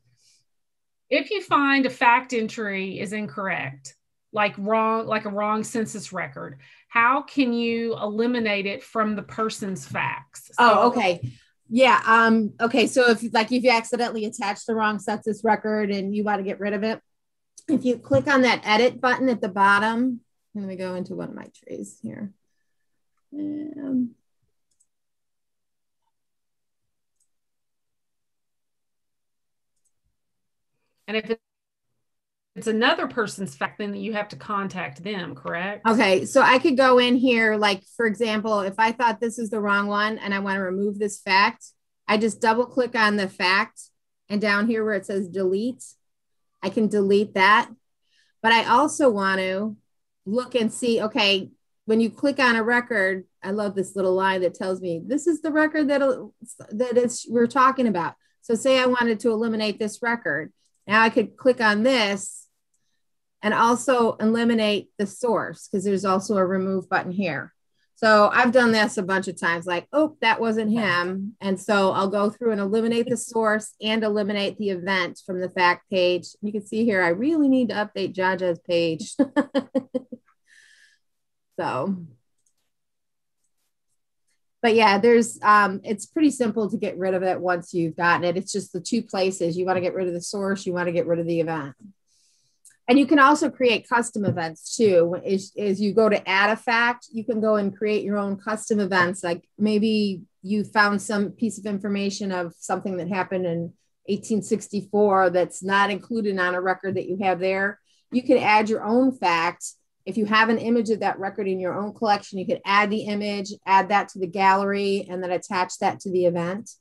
if you find a fact entry is incorrect like wrong, like a wrong census record, how can you eliminate it from the person's facts?
Oh, so, oh, okay. Yeah. Um, okay. So if like if you accidentally attach the wrong census record and you want to get rid of it, if you click on that edit button at the bottom, let me go into one of my trees here. Um,
and if it's another person's fact, then you have to contact them, correct?
Okay. So I could go in here, like, for example, if I thought this is the wrong one and I want to remove this fact, I just double click on the fact and down here where it says delete, I can delete that. But I also want to look and see, okay, when you click on a record, I love this little line that tells me this is the record that that it's we're talking about. So say I wanted to eliminate this record. Now I could click on this and also eliminate the source because there's also a remove button here. So I've done this a bunch of times, like, oh, that wasn't him. And so I'll go through and eliminate the source and eliminate the event from the fact page. You can see here, I really need to update Jaja's page. so, but yeah, there's, um, it's pretty simple to get rid of it once you've gotten it. It's just the two places. You want to get rid of the source, you want to get rid of the event. And you can also create custom events too. As, as you go to add a fact you can go and create your own custom events. Like maybe you found some piece of information of something that happened in 1864 that's not included on a record that you have there. You can add your own fact if you have an image of that record in your own collection you could add the image add that to the gallery and then attach that to the event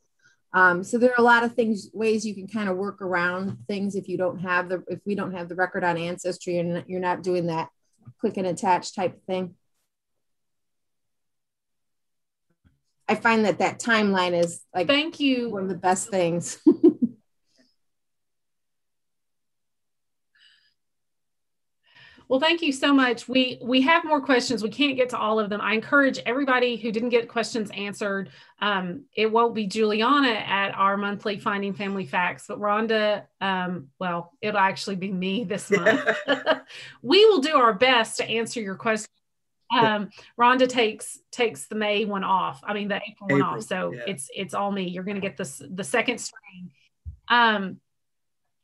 um, so there are a lot of things, ways you can kind of work around things if you don't have the, if we don't have the record on Ancestry and you're not doing that click and attach type thing. I find that that timeline is like,
thank you.
One of the best things.
Well, thank you so much. We we have more questions. We can't get to all of them. I encourage everybody who didn't get questions answered. Um, it won't be Juliana at our monthly Finding Family Facts, but Rhonda. Um, well, it'll actually be me this month. we will do our best to answer your questions. Um, Rhonda takes takes the May one off. I mean the April, April one off. So yeah. it's it's all me. You're going to get this the second string. Um,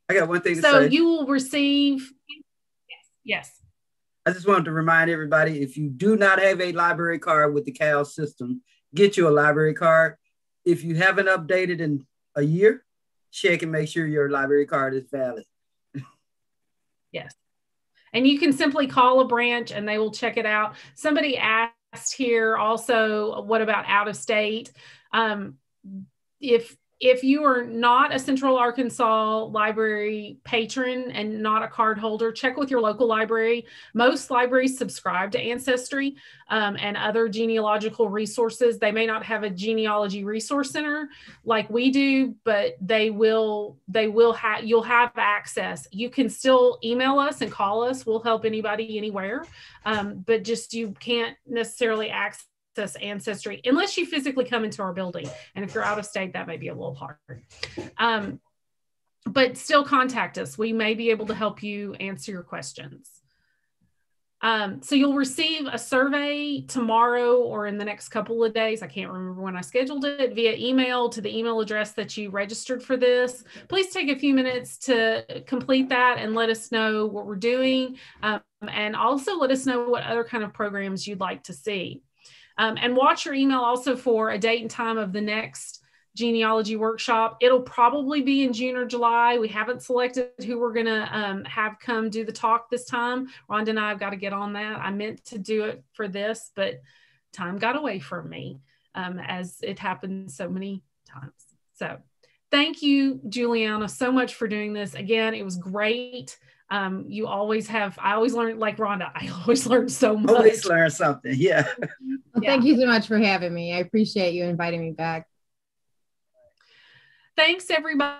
I got one thing.
so you will receive Yes.
I just wanted to remind everybody if you do not have a library card with the CAL system, get you a library card. If you haven't updated in a year, check and make sure your library card is valid.
yes. And you can simply call a branch and they will check it out. Somebody asked here also, what about out of state? Um, if if you are not a Central Arkansas library patron and not a card holder, check with your local library. Most libraries subscribe to Ancestry um, and other genealogical resources. They may not have a genealogy resource center like we do, but they will. They will have. You'll have access. You can still email us and call us. We'll help anybody anywhere, um, but just you can't necessarily access access ancestry unless you physically come into our building and if you're out of state that may be a little hard um, but still contact us we may be able to help you answer your questions um, so you'll receive a survey tomorrow or in the next couple of days. I can't remember when I scheduled it via email to the email address that you registered for this. Please take a few minutes to complete that and let us know what we're doing. Um, and also let us know what other kind of programs you'd like to see. Um, and watch your email also for a date and time of the next genealogy workshop. It'll probably be in June or July. We haven't selected who we're going to um, have come do the talk this time. Rhonda and I have got to get on that. I meant to do it for this, but time got away from me um, as it happened so many times. So thank you, Juliana, so much for doing this. Again, it was great um, you always have i always learn like rhonda i always learn so much.
always learn something yeah.
Well, yeah. thank you so much for having me. I appreciate you inviting me back.
Thanks everybody